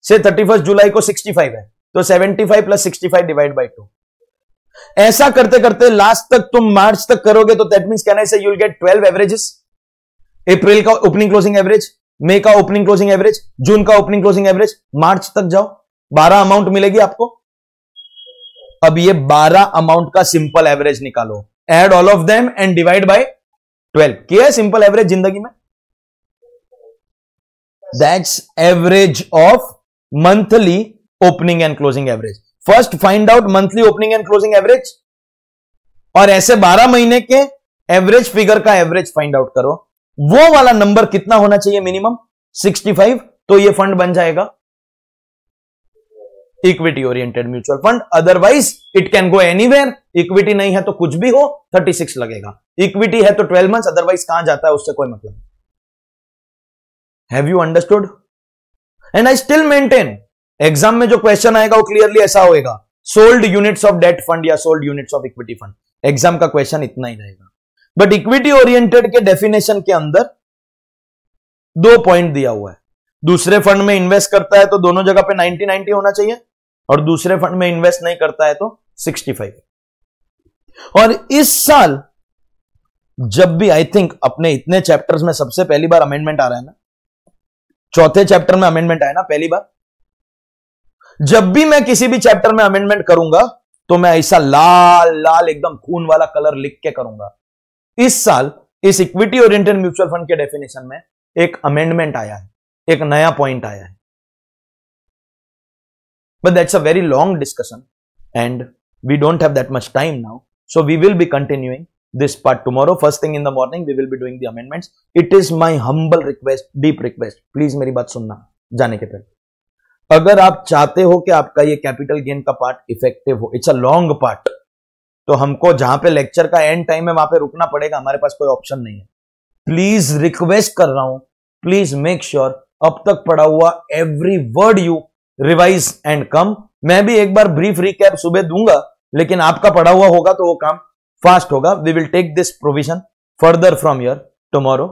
[SPEAKER 1] से थर्टी फ़र्स्ट जुलाई को 65 है। तो 75 five plus 65 divide by two ऐसा करते करते लास्ट तक तुम मार्च तक करोगे तो दैट कैन आई से यूल गेट 12 एवरेजेस अप्रैल का ओपनिंग क्लोजिंग एवरेज मई का ओपनिंग क्लोजिंग एवरेज जून का ओपनिंग क्लोजिंग एवरेज मार्च तक जाओ। 12 अमाउंट मिलेगी आपको। अब ये 12 अमाउंट का सिंपल एवरेज निकालो। Add all of them and divide by 12 किया है सिंपल एवरेज ज़िंदगी में? That's average of monthly opening and closing average first find out monthly opening and closing average और ऐसे 12 महीने के एवरेज फिगर का एवरेज फाइंड आउट करो। वो वाला नंबर कितना होना चाहिए मिनिमम 65 तो ये फंड बन जाएगा। Equity oriented mutual fund otherwise it can go anywhere equity नहीं है तो कुछ भी हो 36 लगेगा। इक्विटी है तो 12 मंथ्स अदरवाइज़ कहाँ जाता है, उससे कोई मतलब have you understood and I still maintain exam में जो क्वेश्चन आएगा, वो क्लियरली ऐसा होएगा। Sold units of debt fund या sold units of equity fund exam का क्वेश्चन इतना ही रहेगा। बट इक्विटी ओरिएंटेड के डेफिनेशन के अंदर दो पॉइंट दिया हुआ है। दूसरे फंड में इन्वेस्ट करता है तो दोनों जगह पे 90 90 होना चाहिए और दूसरे फंड में इन्वेस्ट नहीं करता है तो 65 और इस साल जब भी आई थिंक अपने इतने चैप्टर्स में सबसे पहली बार अमेंडमेंट आ रहा है ना, चौथे चैप्टर में अमेंडमेंट आया ना पहली बार, जब भी मैं किसी भी चैप्टर में अमेंडमेंट करूँगा तो मैं ऐसा लाल लाल एकदम खून वाला कलर लिख के करूँगा। इस साल इस इक्विटी ओरिएंटेड म्यूचुअल फंड के डेफिनेशन में एक अमेंडमेंट आया है, एक नया पॉइंट आया है। But that's a very long discussion and we don't have that much time now so we will be continuing this part tomorrow. First thing in the morning, we will be doing the amendments. It is my humble request, deep request. Please मेरी बात सुनना, जाने के पहले। अगर आप चाहते हो कि आपका ये कैपिटल गेन का पार्ट इफ़ेक्टिव हो इट्स अ लॉन्ग पार्ट तो हमको जहाँ पे लेक्चर का एंड टाइम है, वहाँ पे रुकना पड़ेगा, हमारे पास कोई ऑप्शन नहीं है। प्लीज़ रिक्वेस्ट कर रहा हूँ। प्लीज़ मेक श्योर अब तक पढ़ा हुआ every word you revise and come मैं भी एक बार ब्रीफ रिकैप सुबह दूँगा, लेकिन आपका पढ़ा हुआ होगा तो वो काम फास्ट होगा। We will take this provision further from your tomorrow